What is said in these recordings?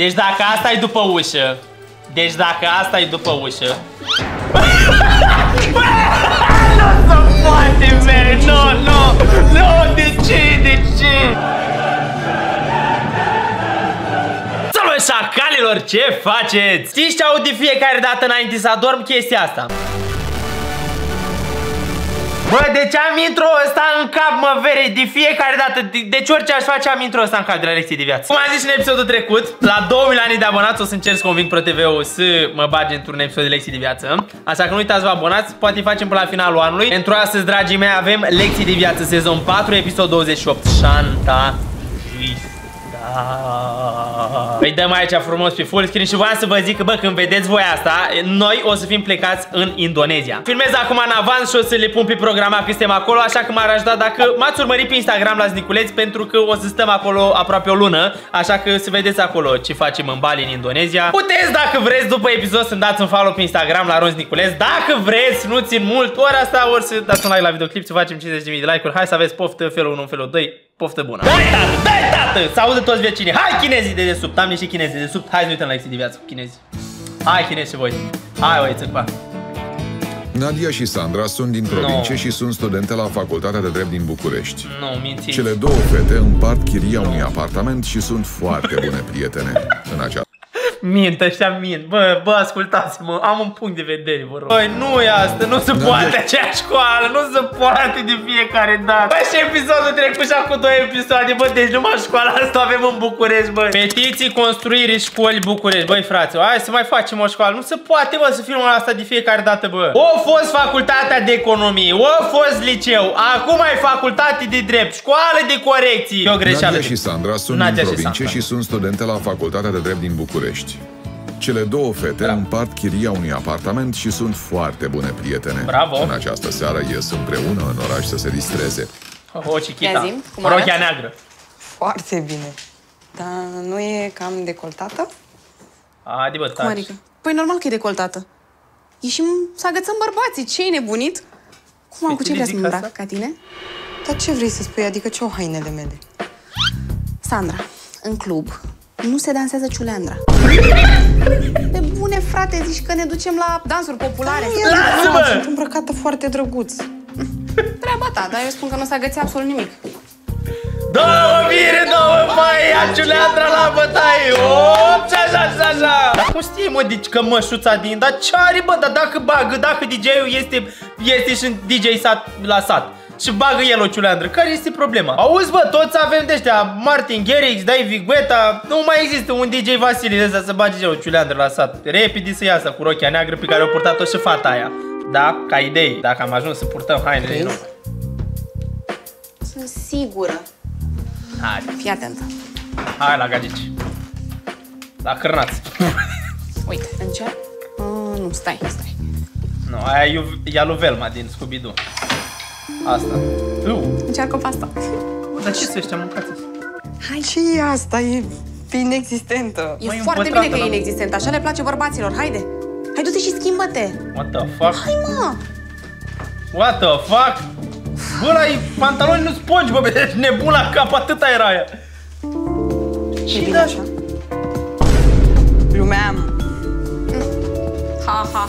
Deci dacă asta e după ușă, deci dacă asta e după ușă... nu se poate, man! Nu, nu! Nu! De ce? De ce? Salut, șacalilor! Ce faceți? Știți ce aud de fiecare dată înainte să adorm chestia asta? Bă, deci am intro ăsta în cap, mă, vere, de fiecare dată Deci orice aș face, am intro ăsta în cap de la lecții de viață. Cum am zis în episodul trecut, la 2 milioane de abonați o să încerc să conving ProTV-ul să mă bage într-un episod de lecții de viață. Așa că nu uitați să vă abonați, poate facem până la finalul anului. Pentru astăzi, dragii mei, avem lecții de viață, sezon 4, episod 28 Shanta Păi dăm aici frumos pe full screen și voiam să vă zic că, bă, când vedeți voi asta, noi o să fim plecați în Indonezia. Filmez acum în avans și o să le pun pe programa că suntem acolo, așa că m-ar ajuta dacă m-ați urmărit pe Instagram la Zniculeț, pentru că o să stăm acolo aproape o lună, așa că să vedeți acolo ce facem în Bali, în Indonezia. Puteți, dacă vreți, după episod să-mi dați un follow pe Instagram la Ron Zniculeț. Dacă vreți, nu țin mult, ori asta, ori să dați un like la videoclip, să facem 50.000 de like-uri. Hai să aveți poftă, felul 1, felul 2. Poftă bună. Dai tată, dai tată, să audă toți vecinii. Hai chinezii de desubt, am niște chinezi de desubt. Hai să ne uităm la lecții de viață cu chinezi. Hai chinezi și voi. Hai, voi, țârpa. Nadia și Sandra sunt din provincie no. și sunt studente la Facultatea de Drept din București. Nu, no, mințiți. Cele două fete împart chiria unui apartament și sunt foarte bune prietene în această Mint, ăștia mint. Bă, bă, ascultați-mă, am un punct de vedere, vă rog. Băi, nu e asta, nu se da, poate de... aceea școală, nu se poate de fiecare dată. Băi, și episodul trecut și acum două episoade, bă, deci numai școala asta avem în București, bă. Petiții construirii școli București. Băi, frate, hai să mai facem o școală. Nu se poate, bă, să filmăm asta de fiecare dată, bă. O fost facultatea de economie, o fost liceu, acum ai facultate de drept, școală de corecții. E o greșeală. Nadia și Sandra sunt Nadia din provincie și, și sunt studente la Facultatea de Drept din București. Cele două fete Bravo. împart chiria unui apartament și sunt foarte bune prietene. Bravo! În această seară ies împreună în oraș să se distreze. O, Chichita, rochia neagră. Foarte bine. Dar nu e cam decoltată? Adi, bă, Cum adică? Păi normal că e decoltată. Ieșim să agățăm bărbații, ce e nebunit? Cum am, cu ce vrea să mă îmbrac ca tine? Dar ce vrei să spui? Adică ce o hainele mele? Sandra, în club, nu se dansează ciuleandra. De bune, frate, zici că ne ducem la dansuri populare. Da, Lasă-mă! Sunt îmbrăcată foarte drăguț. Treaba ta, dar eu spun că nu s-a găsit absolut nimic. Două vire, două mai, ia ciuleandra la bătaie! Op, așa, așa, așa! Dar cum știi, mă, deci că mășuța din... Dar ce are, bă, dar dacă bagă, dacă DJ-ul este, este și DJ sat, la sat și bagă el o ciuleandră. Care este problema? Auzi, bă, toți avem de ăștia, Martin Garrix, David Guetta, nu mai există un DJ Vasile de ăsta să bage o ciuleandră la sat. Repede să iasă cu rochia neagră pe care o purtat-o și fata aia. Da? Ca idei. Dacă am ajuns să purtăm hainele din nou. Sunt sigură. Hai. Fii atentă. Hai la gagici. La cârnați. Uite, încerc. Uh, nu, stai, stai. Nu, aia e, e Velma din Scooby-Doo. Asta. Uh. Încearcă pe asta. Dar ce să ăștia mâncați? Hai. ce e asta? E inexistentă. E Măi, foarte bine că e inexistentă. Așa le place bărbaților. Haide. Hai, du-te și schimbă-te. What the fuck? Hai, mă. What the fuck? Bă, la pantaloni nu spongi, bă, ești nebun la cap, atâta era aia. Și bine așa? Glumeam. Ha, ha.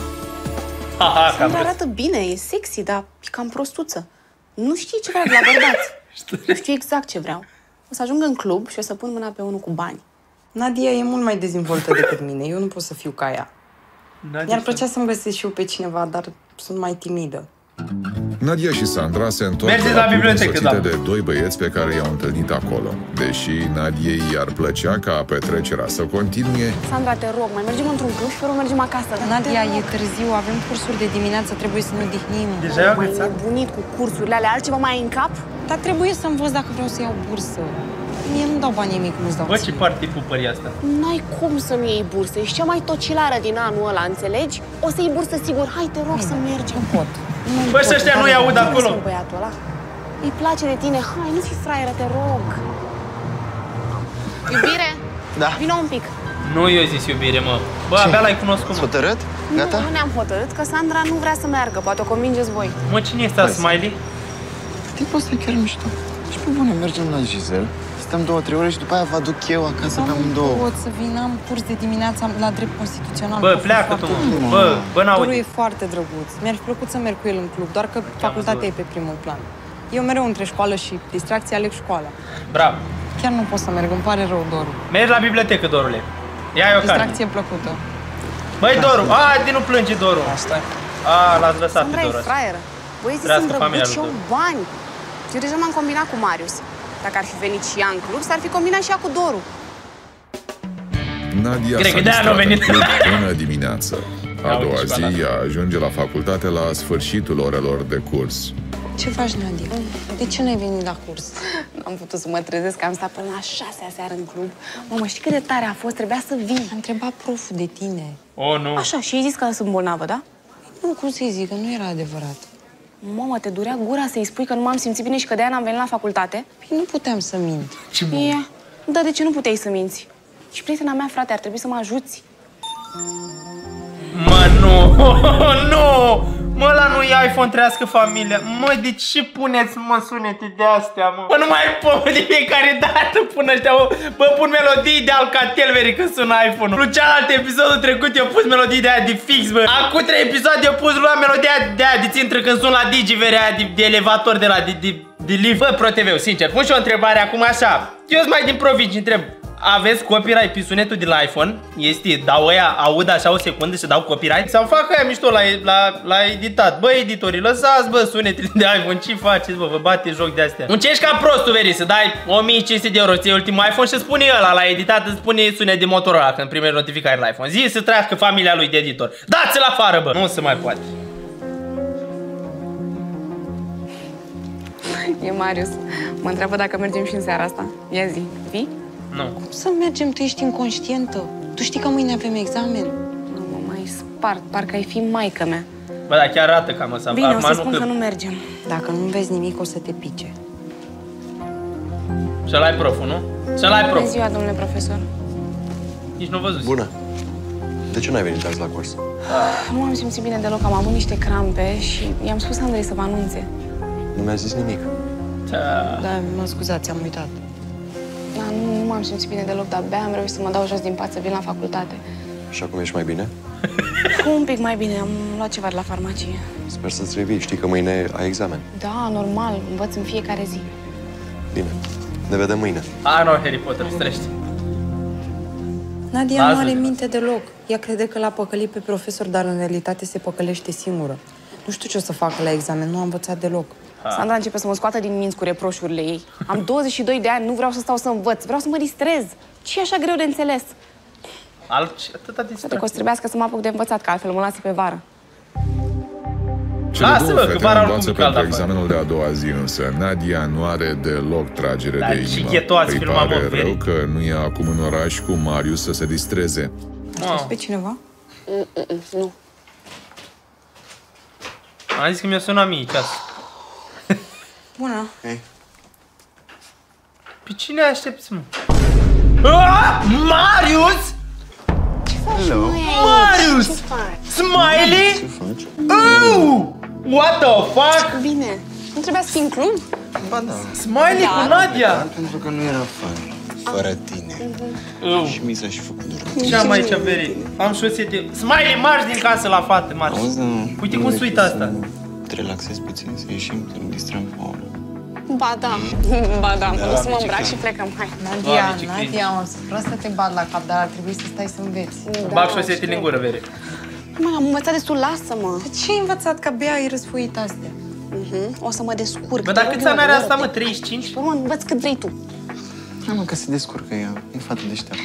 Ha, ha, cam arată bine, e sexy, dar e cam prostuță. Nu știi ce vrea de la bărbați. Știu exact ce vreau. O să ajung în club și o să pun mâna pe unul cu bani. Nadia e mult mai dezvoltată decât mine. Eu nu pot să fiu ca ea. Mi-ar plăcea să-mi găsesc și eu pe cineva, dar sunt mai timidă. Nadia și Sandra se întorc Mergeți la bibliotecă, da. de doi băieți pe care i-au întâlnit acolo. Deși Nadiei i-ar plăcea ca petrecerea să continue... Sandra, te rog, mai mergem într-un club și pe mergem acasă. Nadia, e târziu, avem cursuri de dimineață, trebuie să ne odihnim. Deja mai nebunit cu cursurile alea, altceva mai în cap? Dar trebuie să învăț dacă vreau să iau bursă. Mie nu dau bani nimic, nu-ți dau Bă, ce parte pupării asta? N-ai cum să-mi iei bursă, ești cea mai tocilară din anul ăla, înțelegi? O să iei bursă sigur, hai te rog Bine, să mergem. Nu pot. Bă, și ăștia nu-i aud acolo. băiatul ăla. Îi place de tine, hai, nu fi fraieră, te rog. Iubire? Da? Vino un pic. Nu eu zis iubire, mă. Bă, Ce? abia l-ai cunoscut, mă. Hotărât? Gata? Nu, nu ne-am hotărât, că Sandra nu vrea să meargă. Poate o convingeți voi. Mă, cine este Smiley? Tipul ăsta e chiar mișto. Și pe bune, mergem la Giselle stăm două, trei ore și după aia vă aduc eu acasă pe amândouă. Pot să vin, am curs de dimineața la drept constituțional. Bă, pleacă tu, mă. Bă, bă, Doru n-auzi. e foarte drăguț. Mi-ar fi plăcut să merg cu el în club, doar că facultatea e pe primul plan. Eu mereu între școală și distracție aleg școala. Bravo. Chiar nu pot să merg, îmi pare rău, Doru. Mergi la bibliotecă, Dorule. Ia-i o carte. Distracție plăcută. Băi, Doru, a, din nu plânge, Doru. Asta A, l-ați lăsat pe Sandra e Doru. ăsta. fraieră. Băieții Trească sunt familia drăguți și lui au Doru. bani. Eu deja m-am combinat cu Marius. Dacă ar fi venit și ea în club, s-ar fi combinat și ea cu Doru. Nadia Cred s-a că de-aia distrat n-a venit. în club până dimineață. A Ia uite doua și zi pe ea ajunge la facultate la sfârșitul orelor de curs. Ce faci, Nadia? De ce n-ai venit la curs? N-am putut să mă trezesc, am stat până la șasea seară în club. Mamă, știi cât de tare a fost? Trebuia să vin. A întrebat proful de tine. O, nu. Așa, și ai zis că sunt bolnavă, da? Nu, cum să-i zic, că nu era adevărat. Mamă, te durea gura să-i spui că nu m-am simțit bine și că de-aia n-am venit la facultate? Păi nu puteam să mint. Ce Ia. Da, de ce nu puteai să minți? Și prietena mea, frate, ar trebui să mă ajuți. Mă, nu, nu! Mă, la nu e iPhone, trească familia. Mă, de ce puneți, mă, sunete de astea, mă? Bă, nu mai pot de fiecare dată pun ăștia, bă, bă pun melodii de Alcatel, veri, când sună iPhone-ul. Lu cealaltă episodul trecut eu pus melodii de aia de fix, bă. Acum trei episoade eu pus lua melodia de aia de țintră când sun la Digi, veri, aia de, de elevator de la de, de, de lift. Bă, ProTV, sincer, pun și o întrebare acum așa. Eu sunt mai din provincii, întreb. Aveți copyright pe sunetul de la iPhone? Este, dau ăia, aud așa o secundă și dau copyright? Sau fac aia mișto la, la, la editat? Bă, editorii, lăsați, bă, sunetele de iPhone, ce faceți, bă, vă bate joc de astea? Muncești ca prostul, veri, să dai 1500 de euro, ți ultimul iPhone și spune ăla la editat, îți spune sunet de Motorola când primești notificare la iPhone. Zi să trăiască familia lui de editor. Dați-l afară, bă! Nu se mai poate. E Marius. Mă întreabă dacă mergem și în seara asta. Ia zi, vii? Nu. Să mergem, tu ești inconștientă. Tu știi că mâine avem examen. Nu mă mai spart, parcă ai fi maică mea. Bă, dar chiar arată cam să Bine, o Acum să spun că... că nu mergem. Dacă nu vezi nimic, o să te pice. Să-l ai proful, nu? Să-l ai Bună prof. ziua, domnule profesor. Nici nu văzut. Bună. De ce n-ai venit azi la curs? Nu m-am simțit bine deloc, am avut niște crampe și i-am spus Andrei să vă anunțe. Nu mi-a zis nimic. Da. Da, mă scuzați, am uitat. Da, nu, nu m-am simțit bine deloc, dar abia am reușit să mă dau jos din pat să vin la facultate. Și acum ești mai bine? Cu un pic mai bine, am luat ceva de la farmacie. Sper să-ți revii. Știi că mâine ai examen. Da, normal, învăț în fiecare zi. Bine. Ne vedem mâine. A, nu, Harry Potter, strește. Nadia Azi nu are nu. minte deloc. Ea crede că l-a păcălit pe profesor, dar în realitate se păcălește singură. Nu știu ce o să facă la examen, nu a învățat deloc. Sandra începe să mă scoată din minți cu reproșurile ei. Am 22 de ani, nu vreau să stau să învăț, vreau să mă distrez. ce e așa greu de înțeles? Alt, atâta Poate că o distracție. să trebuiască să mă apuc de învățat, că altfel mă lasă pe vară. Cele Lasă-mă, două că fete vara oricum învață e cald pentru afară. examenul de a doua zi, însă Nadia nu are deloc tragere Dar de ce inimă. gheto ați Îi filmat, mă, pare Veri? rău că nu e acum în oraș cu Marius să se distreze. Wow. Pe cineva? Nu. Am zis că mi-a sunat mie ceas. Bună. Pe cine aștepți, mă? Ah, Marius! Hello. Marius! Smiley? Oh! What the fuck? Bine. Nu trebuia să fii în club? Ba da. Smiley cu Nadia! Pentru că nu era fun. Fără tine. Oh, Și mi s-a și făcut dor. ce am aici, Veri? Am șosete. Smiley, marș din casă la fată, marș. Auzi, nu, Uite nu cum vrei se uită să asta. Te relaxezi puțin, să ieșim, să ne distrăm pe o oră. Ba da. Ba da, o să mă ce îmbrac fain. și plecăm. Hai. Nadia, Doamne, ce cringe. Nadia, am să vreau să te bat la cap, dar ar trebui să stai să înveți. Bag șosetele în gură, Veri. Mă, am învățat destul, lasă-mă. Ce ai învățat că abia ai răsfoit astea? Mhm. O să mă descurc. Bă, dar Te câți rog ani are eu, asta, te- mă? 35? Pe urmă, învăț cât vrei tu. Hai mă, că se descurcă ea. E fată deșteaptă.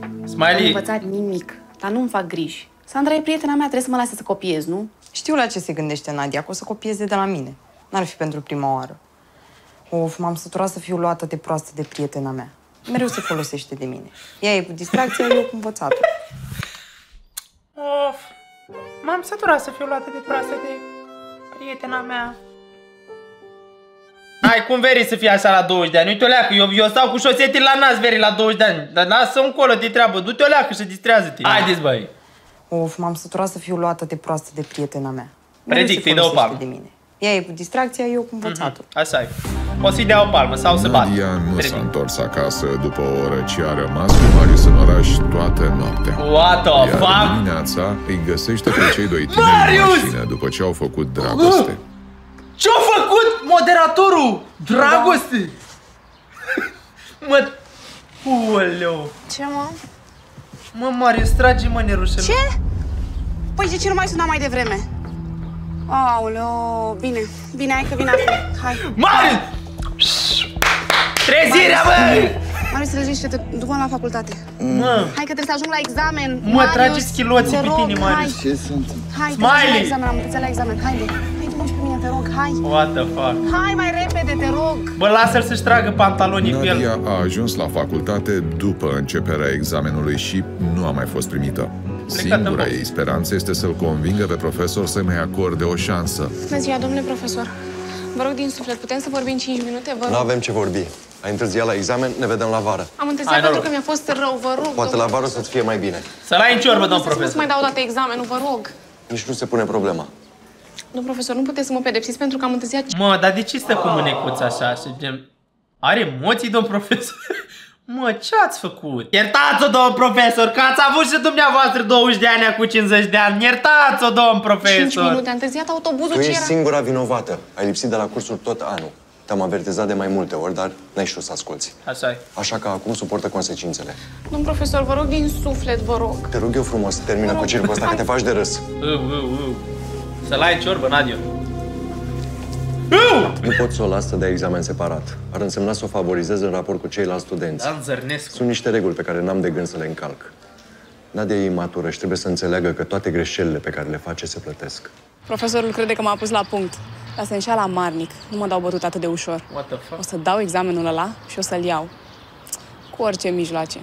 Nu am Smiley, învățat nimic, dar nu-mi fac griji. Sandra e prietena mea, trebuie să mă lase să copiez, nu? Știu la ce se gândește Nadia, că o să copieze de la mine. N-ar fi pentru prima oară. Of, m-am săturat să fiu luată de proastă de prietena mea. Mereu se folosește de mine. Ea e cu distracție, eu cu învățatul. Of, m-am săturat să fiu luată de proastă de prietena mea. Hai, cum veri să fie așa la 20 de ani? Uite o leacă, eu, eu stau cu șosete la nas, veri, la 20 de ani. Dar lasă un colo de treabă, du-te o leacă și distrează-te. Haideți, băi. Of, m-am săturat să fiu luată de proastă de prietena mea. Mereu Predict, se îi dă o folosește palmă. de mine. Ea e cu distracția, eu cu învățatul. Așa e. O să-i dea o palmă sau să bată. Nadia nu Trebuie. s-a întors acasă după o oră, ci a rămas cu Marius în oraș toată noaptea. What the Iar fuck? dimineața îi găsește pe cei doi tineri Marius! în mașină după ce au făcut dragoste. Ce-a făcut moderatorul? Dragoste! mă... Uoleu! Ce, mă? Mă, Marius, trage mă nerușele. Ce? Păi de ce nu mai suna mai devreme? Aoleo, bine, bine, hai că vine acum. Hai. Marius! Trezirea, bă! Marius, trezește-te, du-mă la facultate. Mă, Hai că trebuie să ajung la examen. Mă, Marius, trageți chiloții te pe rog, tine, Marius. Hai, Ce sunt? hai, te Smiley! la examen, am întâlnit la examen. Haide, te rog, hai. what the fuck? Hai mai repede, te rog. Bă, lasă-l să-și tragă pantalonii cu el. Nadia a ajuns la facultate după începerea examenului și nu a mai fost primită. Singura în ei speranță este să-l convingă pe profesor să mai acorde o șansă. Bună ziua, domnule profesor. Vă rog din suflet, putem să vorbim 5 minute? Vă Nu rog. avem ce vorbi. Ai întârziat la examen, ne vedem la vară. Am întârziat Hai, pentru noroc. că mi-a fost rău, vă rog. Poate la domnule vară să-ți fie mai bine. Să-l ai în ciorbă, domn profesor. Nu profesor. mai dau o dată examenul, vă rog. Nici nu se pune problema. Domn profesor, nu puteți să mă pedepsiți pentru că am întârziat Mă, dar de ce stă cu mânecuța așa și gen... Are emoții, domn profesor? Mă, ce ați făcut? Iertați-o, domn profesor, că ați avut și dumneavoastră 20 de ani cu 50 de ani. Iertați-o, domn 5 profesor. minute. A întârziat autobuzul Tu ce ești era. singura vinovată. Ai lipsit de la cursuri tot anul. Te-am avertizat de mai multe ori, dar n-ai știut să asculți. Așa e. Așa că acum suportă consecințele. Domn profesor, vă rog din suflet, vă rog. Te rog eu frumos, termină cu circul ăsta, că te faci de râs. Uh, uh, uh. Să-l ai în ciorbă, Nadia. Uh! Nu pot să o las să dea examen separat. Ar însemna să o favorizez în raport cu ceilalți studenți. Dan Zărnescu. Sunt niște reguli pe care n-am de gând să le încalc. Nadia e imatură și trebuie să înțeleagă că toate greșelile pe care le face se plătesc. Profesorul crede că m-a pus la punct, dar se înșeală amarnic. Nu mă dau bătut atât de ușor. What the fuck? O să dau examenul ăla și o să-l iau. Cu orice mijloace.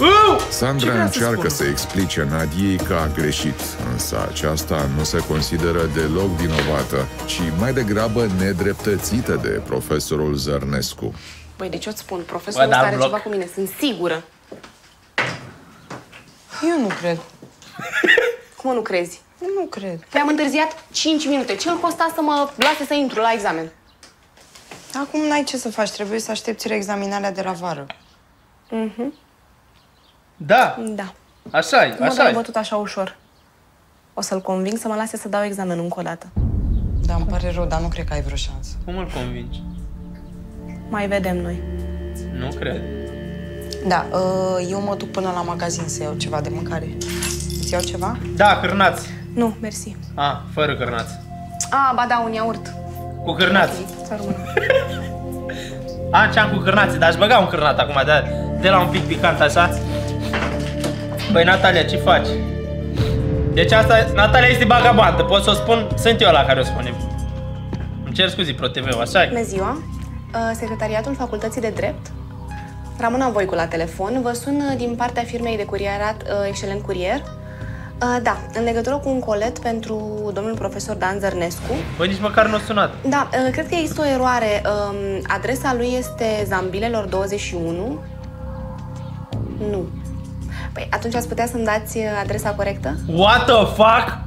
Uh! Ce Sandra vrea să încearcă spună? să explice Nadiei că a greșit, însă aceasta nu se consideră deloc vinovată, ci mai degrabă nedreptățită de profesorul Zărnescu. Băi, deci eu îți spun, profesorul Bă, dar ăsta are bloc. ceva cu mine, sunt sigură. Eu nu cred. Cum nu crezi? Eu nu cred. Păi am întârziat 5 minute. Ce-l costa să mă lase să intru la examen? Acum n-ai ce să faci, trebuie să aștepți reexaminarea de la vară. Da, Da. așa e, Nu mă așa dau e. bătut așa ușor. O să-l conving să mă lase să dau examenul încă o dată. Da, îmi pare rău, dar nu cred că ai vreo șansă. Cum îl convingi? Mai vedem noi. Nu cred. Da, uh, eu mă duc până la magazin să iau ceva de mâncare. Îți iau ceva? Da, cârnați. Nu, mersi. A, fără cârnați. A, ba da, un iaurt. Cu cârnați. Să rămână. A, ce am cu cârnații, dar aș băga un cârnat acum, de, de la un pic picant așa. Băi, Natalia, ce faci? Deci asta, Natalia este bagabantă, pot să o spun, sunt eu la care o spunem. Îmi cer scuze, ProTV, așa Bună ziua. Uh, Secretariatul Facultății de Drept. Ramona Voicu la telefon. Vă sun uh, din partea firmei de curierat uh, Excelent Curier. Uh, Da, în legătură cu un colet pentru domnul profesor Dan Zărnescu. Băi, nici măcar nu a sunat. Da, uh, cred că există o eroare. Um, Adresa lui este Zambilelor 21. Nu. Păi atunci ați putea să-mi dați uh, adresa corectă? What the fuck?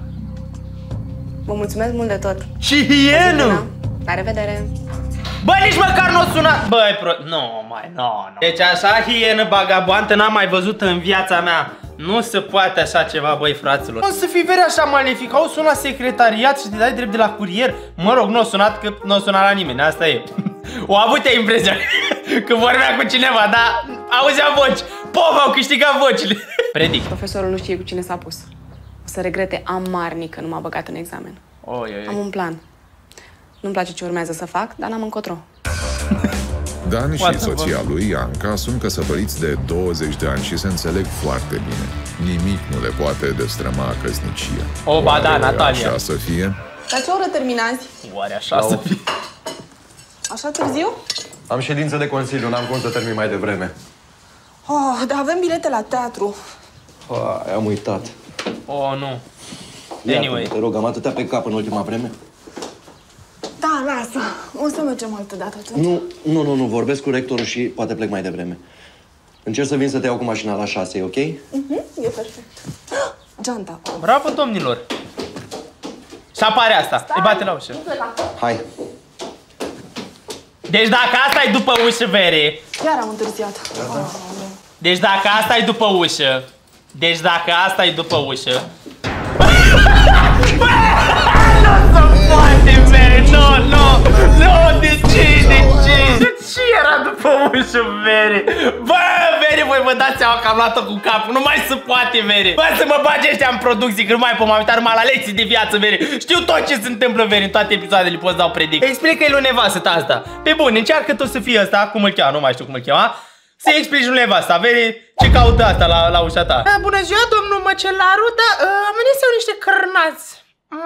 Vă mulțumesc mult de tot. Și hienă! La revedere! Bă, nici măcar nu a sunat! Băi, pro... Nu, mai, nu, nu. Deci așa hienă bagabantă n-am mai văzut în viața mea. Nu se poate așa ceva, băi, fraților. Cum să fii veri așa malefic? Au sunat secretariat și te dai drept de la curier? Mă rog, nu a sunat că nu a sunat la nimeni, asta e. O avut ea impresia că vorbea cu cineva, dar auzea voci. Pov, au câștigat vocile. Predic. Profesorul nu știe cu cine s-a pus. O să regrete amarnic că nu m-a băgat în examen. Oi, oi, Am oi. un plan. Nu-mi place ce urmează să fac, dar n-am încotro. Dan What și the fuck? soția lui, Anca, sunt căsătoriți de 20 de ani și se înțeleg foarte bine. Nimic nu le poate destrăma căsnicia. O, ba da, Oare Natalia. Așa să fie? La ce oră terminați? Oare așa să fie? Așa târziu? Am ședință de consiliu, n-am cum să termin mai devreme. Oh, dar avem bilete la teatru. Ai, am uitat. Oh, nu. Iată-mă, Anyway. te rog, am atâtea pe cap în ultima vreme. Da, lasă. O să mergem altă dată atunci. Nu, nu, nu, nu, vorbesc cu rectorul și poate plec mai devreme. Încerc să vin să te iau cu mașina la 6, e ok? Mhm, e perfect. Geanta. Bravo, domnilor! Și apare asta. Îi bate la ușă. Hai. Deci dacă asta e după ușă, Vere, Chiar am întârziat. Deci dacă asta e după ușă Deci dacă asta e după ușă. Nu se poate, Mary, nu, nu, nu, de ce, de ce? De ce era după ușă, Mary? Bă, Mary, voi vă dați seama că am luat-o cu capul, nu mai se poate, Mary Bă, să mă bage ăștia în producții, că nu mai pot, m-am uitat numai la lecții de viață, Mary Știu tot ce se întâmplă, Mary, în toate episoadele, pot să dau predic Explică-i lui nevastă asta. Pe bun, încearcă tu să fie asta, cum îl cheamă, nu mai știu cum îl cheamă să-i explici lui nevasta, veri ce caută asta la, la ușa ta. Da, bună ziua, domnul Măcelaru, da, uh, am venit să iau niște cărnați.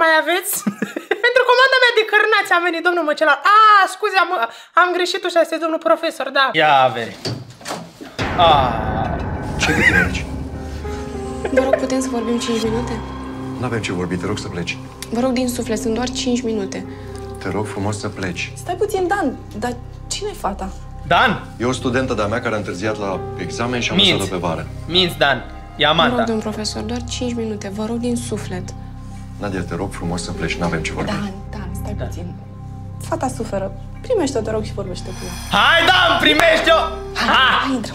Mai aveți? Pentru comanda mea de cărnați am venit, domnul Măcelaru. Ah, scuze, am, am greșit ușa, este domnul profesor, da. Ia, veri. Ah. Ce cu tine aici? Vă rog, putem să vorbim 5 minute? Nu avem ce vorbi, te rog să pleci. Vă rog din suflet, sunt doar 5 minute. Te rog frumos să pleci. Stai puțin, Dan, dar cine e fata? Dan, E o studentă de-a mea care a întârziat la examen și am Minți. lăsat-o pe vară. minți, Dan. E Vă rog, Amanda. domn profesor, doar 5 minute, vă rog din suflet. Nadia, te rog frumos să pleci, nu avem ce vorbi. Dan, Dan, stai puțin. Fata suferă. Primește-o, te rog, și vorbește cu ea. Hai, Dan, primește-o! Ha! Hai, intră.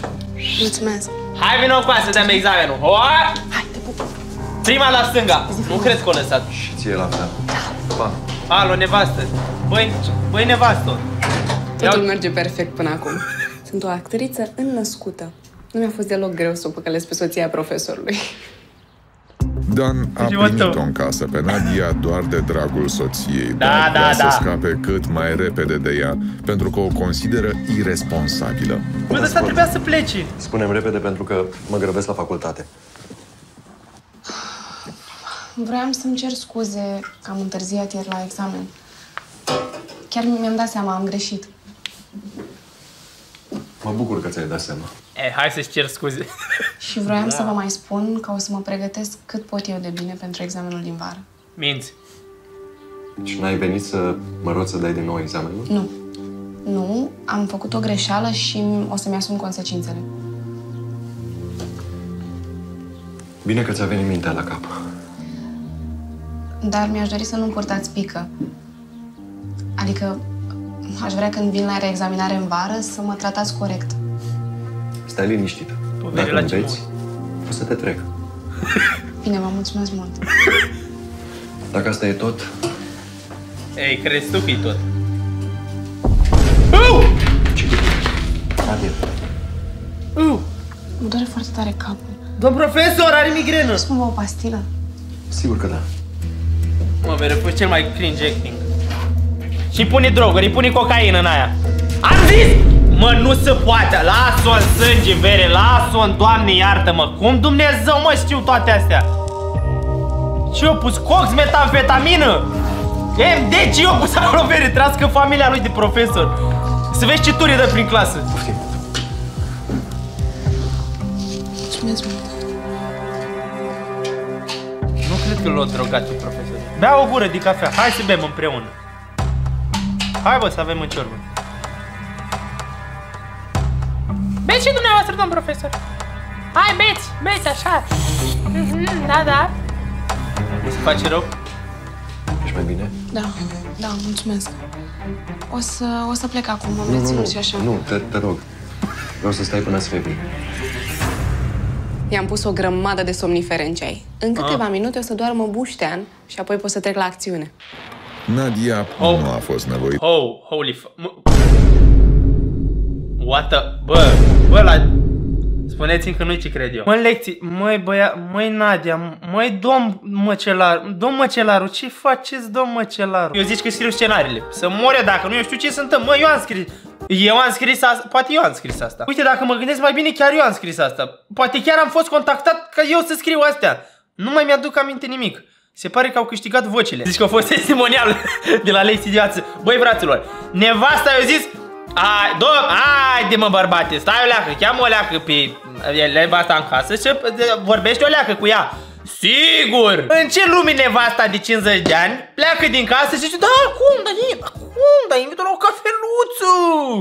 Mulțumesc. Hai, vină cu să dăm examenul. Hai! Hai, te pup. Prima la stânga. Nu cred că o lăsat. Și ție la fel. Pa. Alo, nevastă. Băi, băi, nevastă. Totul merge perfect până acum. Sunt o actriță înnăscută. Nu mi-a fost deloc greu să o păcălesc pe soția profesorului. Dan a Ziua tău. primit-o în casă pe Nadia doar de dragul soției, Da, dar da, vrea da. să scape cât mai repede de ea, pentru că o consideră irresponsabilă. Bă, dar ăsta trebuia să plece. Spunem repede pentru că mă grăbesc la facultate. Vroiam să-mi cer scuze că am întârziat ieri la examen. Chiar mi-am dat seama, am greșit. Mă bucur că ți-ai dat seama. E, hai să-ți cer scuze. Și vroiam să vă mai spun că o să mă pregătesc cât pot eu de bine pentru examenul din vară. Minți. Și n-ai venit să mă rog să dai din nou examenul? Nu. Nu, am făcut o greșeală și o să-mi asum consecințele. Bine că ți-a venit mintea la cap. Dar mi-aș dori să nu purtați pică. Adică aș vrea când vin la reexaminare în vară să mă tratați corect. Stai liniștită. Povere Dacă la înveți, ce o să te trec. Bine, vă mulțumesc mult. Dacă asta e tot, Ei, crezi tu că tot. ce cu tine? Nadia, Uh, Mă doare foarte tare capul. domn profesor, are migrenă. Să mă o pastilă? sigur că da. Mă, vede, fost cel mai cringe acting. Și pune droguri, îi pune cocaină în aia. Am zis! Mă, nu se poate. Las-o în sânge, vere, las-o în, Doamne, iartă-mă. Cum Dumnezeu, mă, știu toate astea? Ce eu pus? Cox, metamfetamină? MD, ce eu pus acolo, vere? Trască familia lui de profesor. Să vezi ce turi dă prin clasă. Poftim. Mulțumesc mult. Nu cred că l-a drogat pe profesor. Bea o gură de cafea. Hai să bem împreună. Hai, bă, să avem în ciorbă. Beți și dumneavoastră, domn profesor. Hai, beți, beți, așa. Mhm, da, da. Nu se face rău? Ești mai bine? Da, da, mulțumesc. O să, o să plec acum, mă Nu, nu, menținut nu. și așa. Nu, te, te rog. Vreau să stai până să fie bine. I-am pus o grămadă de somnifere în ceai. În câteva minute o să doarmă buștean și apoi pot să trec la acțiune. Nadia Oh. nu a fost nevoită Oh, holy f... M- What the... Bă, bă, la... Spuneți-mi că nu-i ce cred eu. Mă, în lecții, măi băia, măi Nadia, măi domn Măcelaru, domn Măcelaru, ce faceți domn Măcelaru? Eu zici că scriu scenariile, să mor eu dacă nu, eu știu ce se întâmplă, mă, eu am scris, eu am scris asta, poate eu am scris asta. Uite, dacă mă gândesc mai bine, chiar eu am scris asta. Poate chiar am fost contactat ca eu să scriu astea. Nu mai mi-aduc aminte nimic. Se pare că au câștigat vocile. Zici că au fost testimonial de la lecții de viață. Băi, fraților, nevasta i-a zis Hai, domn, hai de mă bărbate, stai o leacă, cheamă o leacă pe nevasta în casă și de- vorbește o leacă cu ea. Sigur! În ce lume nevasta de 50 de ani pleacă din casă și zice Da, cum, dar e, cum, dar invit la o cafeluță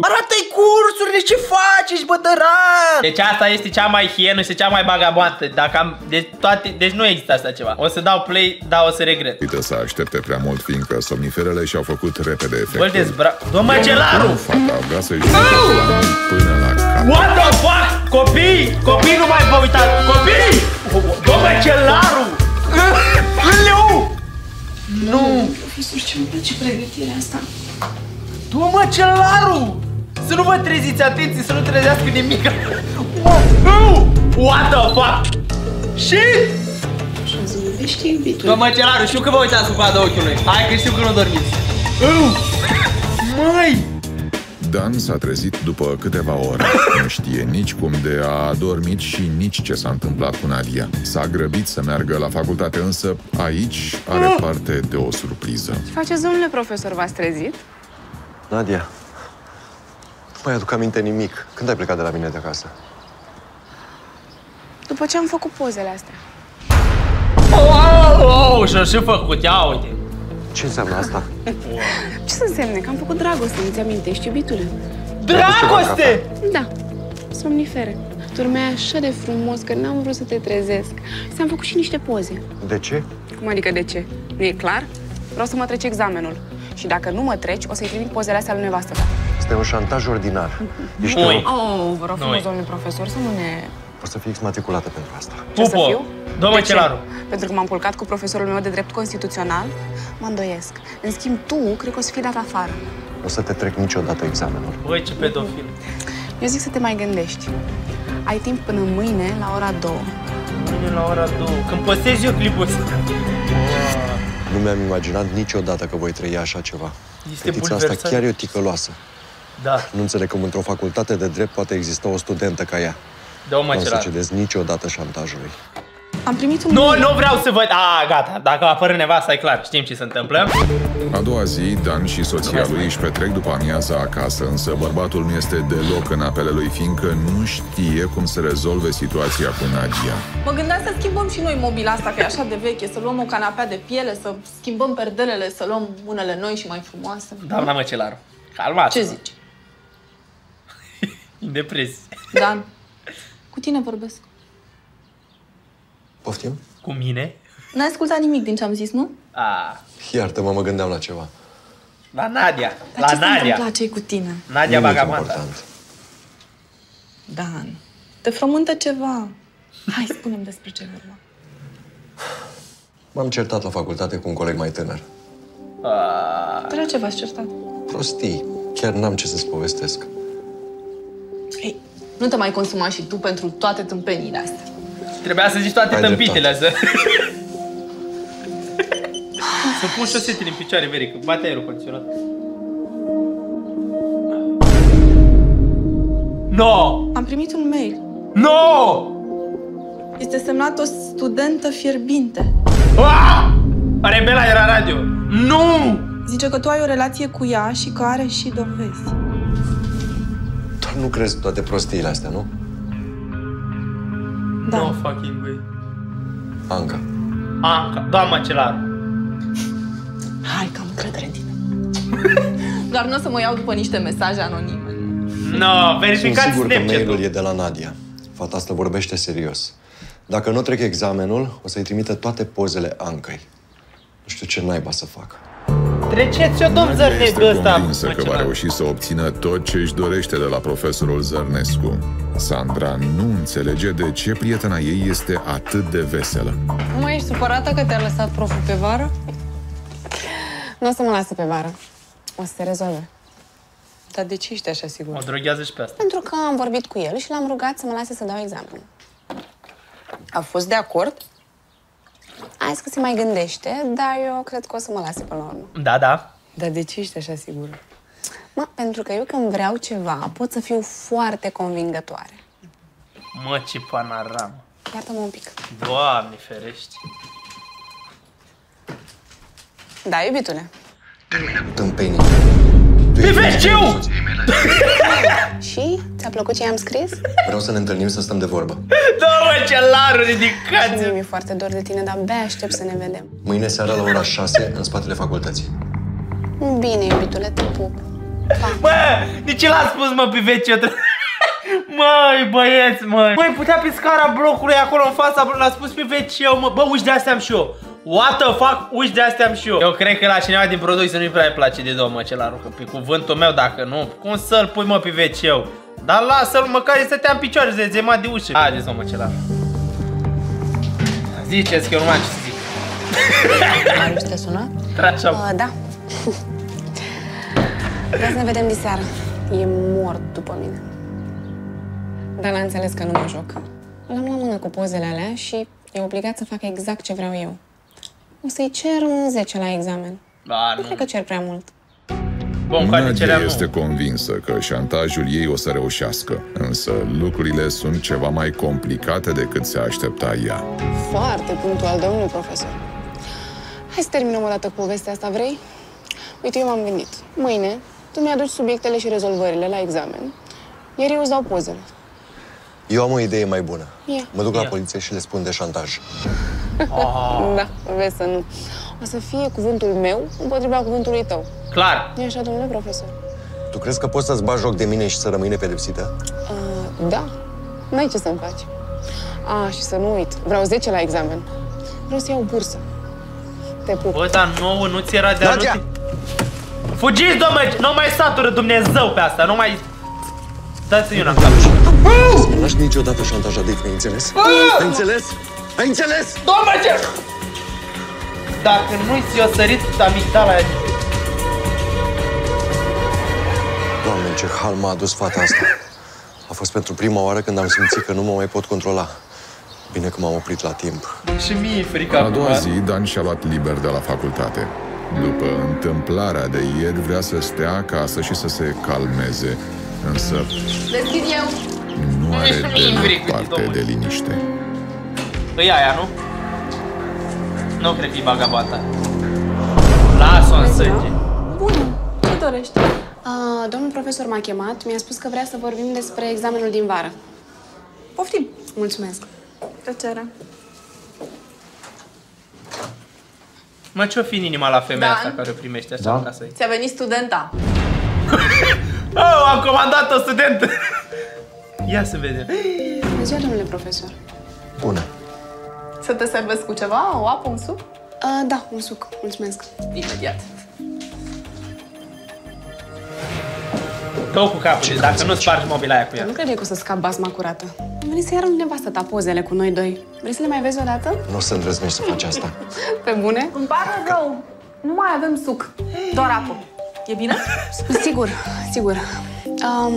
Arată-i cursurile, ce faci, ești bătărat Deci asta este cea mai hienă și cea mai bagabantă Dacă am, deci, toate, deci nu există asta ceva O să dau play, dar o să regret Uită să aștepte prea mult, fiindcă somniferele și-au făcut repede Bă, efectul. dezbra... Domnul Măcelaru! Fata avea să-și ducă planul până la cap. What the fuck? Copii! Copii nu mai vă uitați! Copii! Domnul Măcelaru! Leu! Nu! Profesor, ce-mi place pregătirea asta. Domnul Măcelaru! Să nu vă treziți, atenție, să nu trezească nimic! What the fuck? Shit! Și o să iubește iubitul. Domnul Măcelaru, știu că vă uitați cu coada ochiului. Hai că știu că nu dormiți. Uu! Măi! Dan s-a trezit după câteva ore. Nu știe nici cum de a adormit și nici ce s-a întâmplat cu Nadia. S-a grăbit să meargă la facultate, însă aici are parte de o surpriză. Ce faceți, domnule profesor? V-ați trezit? Nadia, nu mai aduc aminte nimic. Când ai plecat de la mine de acasă? După ce am făcut pozele astea. Oh, oh, oh, și-a și făcut, ia uite. Ce înseamnă asta? Ce să însemne? Că am făcut dragoste, nu-ți amintești, iubitule? Dragoste! Da, somnifere. Dormeai așa de frumos că n-am vrut să te trezesc. Ți-am făcut și niște poze. De ce? Cum adică de ce? Nu e clar? Vreau să mă treci examenul. Și dacă nu mă treci, o să-i trimit pozele astea lui nevastă ta. Este un șantaj ordinar. Ești Ui. o... Oh, vă rog Noi. frumos, domnule profesor, să nu ne... O să fii exmatriculată pentru asta. Ce să Pupo, fiu? domnul De ce? Măcelaru. Pentru că m-am culcat cu profesorul meu de drept constituțional? Mă îndoiesc. În schimb, tu, cred că o să fii dat afară. Nu o să te trec niciodată examenul. Băi, ce pedofil. Eu zic să te mai gândești. Ai timp până mâine la ora 2. Mâine la ora 2. Când postez eu clipul ăsta. Nu mi-am imaginat niciodată că voi trăi așa ceva. Este Fetița asta bulversat. chiar e o ticăloasă. Da, Nu înțeleg cum într-o facultate de drept poate exista o studentă ca ea. domnul Nu o să Măcelaru. cedezi niciodată șantajului. Am primit un Nu, mail. nu vreau să văd. A, gata. Dacă apără nevasta, e clar. Știm ce se întâmplă. A doua zi, Dan și soția lui își petrec după amiaza acasă, însă bărbatul nu este deloc în apele lui, fiindcă nu știe cum să rezolve situația cu Nadia. Mă gândeam să schimbăm și noi mobila asta, că e așa de veche, să luăm o canapea de piele, să schimbăm perdelele, să luăm unele noi și mai frumoase. Doamna Măcelaru. Calmați. Ce zici? Depresie. Dan, cu tine vorbesc. Poftim? Cu mine? N-ai ascultat nimic din ce am zis, nu? A, Iartă-mă, mă gândeam la ceva. la Nadia. Dar La ce s-a Nadia. întâmplat ce cu tine? Nadia Nimic Vagabanda. important. Dan, te frământă ceva. Hai, spune-mi despre ce e vorba. M-am certat la facultate cu un coleg mai tânăr. De la ce v-ați certat? Prostii. Chiar n-am ce să-ți povestesc. Ei, nu te mai consuma și tu pentru toate tâmpeniile astea. Trebuia să zici toate Ai tâmpitele să... să pun șosetele în picioare, veri, că bate aerul condiționat. No! Am primit un mail. No! Este semnat o studentă fierbinte. Ah! Rebela era radio. Nu! Zice că tu ai o relație cu ea și că are și dovezi. Doar nu crezi toate prostiile astea, nu? Da. No fucking way. Anca. Anca, doamna Măcelaru. Hai că am încredere în tine. Doar nu o să mă iau după niște mesaje anonime. No, Sunt verificați sigur că mailul Snapchat-ul. e de la Nadia. Fata asta vorbește serios. Dacă nu trec examenul, o să-i trimită toate pozele Ancăi. Nu știu ce naiba să fac. Treceți-o, domn Nadia este Zărnegu ăsta. convinsă că va Măcelaru. reuși să obțină tot ce își dorește de la profesorul Zărnescu. Sandra nu înțelege de ce prietena ei este atât de veselă. Nu mai ești supărată că te-a lăsat proful pe vară? Nu o să mă lasă pe vară. O să se rezolve. Dar de ce ești așa sigur? O droghează și pe asta. Pentru că am vorbit cu el și l-am rugat să mă lase să dau examenul. A fost de acord? A zis că se mai gândește, dar eu cred că o să mă lase până la urmă. Da, da. Dar de ce ești așa sigură? Mă, pentru că eu când vreau ceva, pot să fiu foarte convingătoare. Mă, ce panoramă. Iartă-mă un pic. Doamne ferești. Da, iubitule. Tâmpenii. Tu ești Viveciu! soției mele. Și? Ți-a plăcut ce i-am scris? Vreau să ne întâlnim să stăm de vorbă. Da, mă, ce larul Mie ridicați! mi-e foarte dor de tine, dar abia aștept să ne vedem. Mâine seara la ora 6 în spatele facultății. Bine, iubitule, te pup. Bă, de ce l-a spus, mă, pe veciu? Măi, băieți, măi Măi, putea pe scara blocului acolo în fața blocului L-a spus pe veciu, mă Bă, uși de astea am și eu What the fuck? Uși de astea am și eu Eu cred că la cineva din producție nu-i prea îi place de două măcelaru Că pe cuvântul meu, dacă nu Cum să-l pui, mă, pe veciu? Dar lasă-l, măcar să stătea în picioare, să zema de ușă Haideți, mă, măcelaru Ziceți că eu nu mai am ce să zic Marius, te sună? Așa Uh, da. Vreau să ne vedem diseară. E mort după mine. Dar l-a înțeles că nu mă joc. L-am la mână cu pozele alea și e obligat să facă exact ce vreau eu. O să-i cer un 10 la examen. Da, Nu nu cred că cer prea mult. Bun, cu Nadia ceream este nu convinsă că șantajul ei o să reușească, însă lucrurile sunt ceva mai complicate decât se aștepta ea. Foarte punctual, domnule profesor. Hai să terminăm o dată cu povestea asta, vrei? Uite, eu m-am gândit. Mâine, tu mi-aduci subiectele și rezolvările la examen, iar eu îți dau pozele. Eu am o idee mai bună. Ia. Mă duc la Ia. poliție și le spun de șantaj. Da, vezi să nu. O să fie cuvântul meu împotriva cuvântului tău. Clar nu așa, domnule profesor? Tu crezi că poți să-ți bagi joc de mine și să rămâi nepedepsită? Uh, da, n-ai ce să-mi faci. A, și să nu uit, vreau 10 la examen. Vreau să iau bursă. Te pup. Bă, dar nouă nu ți era de a nu Nadia! te- Fugiți, domnule, nu mai satură Dumnezeu pe asta, nu mai... Dați-i una în cap. Să nu lași niciodată șantajat ai înțeles? Ai înțeles? Ai înțeles? Domnule, ce... Dacă nu-i ți-o sărit amigdala aia... Doamne, ce hal m-a adus fata asta. A fost pentru prima oară când am simțit că nu mă mai pot controla. Bine că m-am oprit la timp. Și mie e frică A acum. doua zi, Dan și-a luat liber de la facultate. După întâmplarea de ieri, vrea să stea acasă și să se calmeze, însă Deschid eu. nu are Ești mie frică, deloc parte domnule. de liniște. E aia, nu? Nu cred că e bagabata. Las-o în sânge. Bună. Ce dorești? Uh, domnul profesor m-a chemat, mi-a spus că vrea să vorbim despre examenul din vară. Poftim. Mulțumesc. Plăcere. Mă, ce-o fi în inima la femeia Dan? asta care o primește așa Da? în casă? Ți-a venit studenta. Oh, am comandat o studentă! Ia să vedem. Bună ziua, domnule profesor. Bună. Să te servesc cu ceva? O apă, un suc? Uh, da, un suc. Mulțumesc. Imediat. Dă cu capul, deci dacă nu spargi mobila aia cu Dar ea. nu cred eu că o să scap basma curată. Am venit să iar nevastă ta pozele cu noi doi. Vrei să le mai vezi o dată? Nu o să îndrăznești să faci asta. Pe bune? Îmi pare rău. Nu mai avem suc. Doar apă. E bine? Sigur, sigur. Um,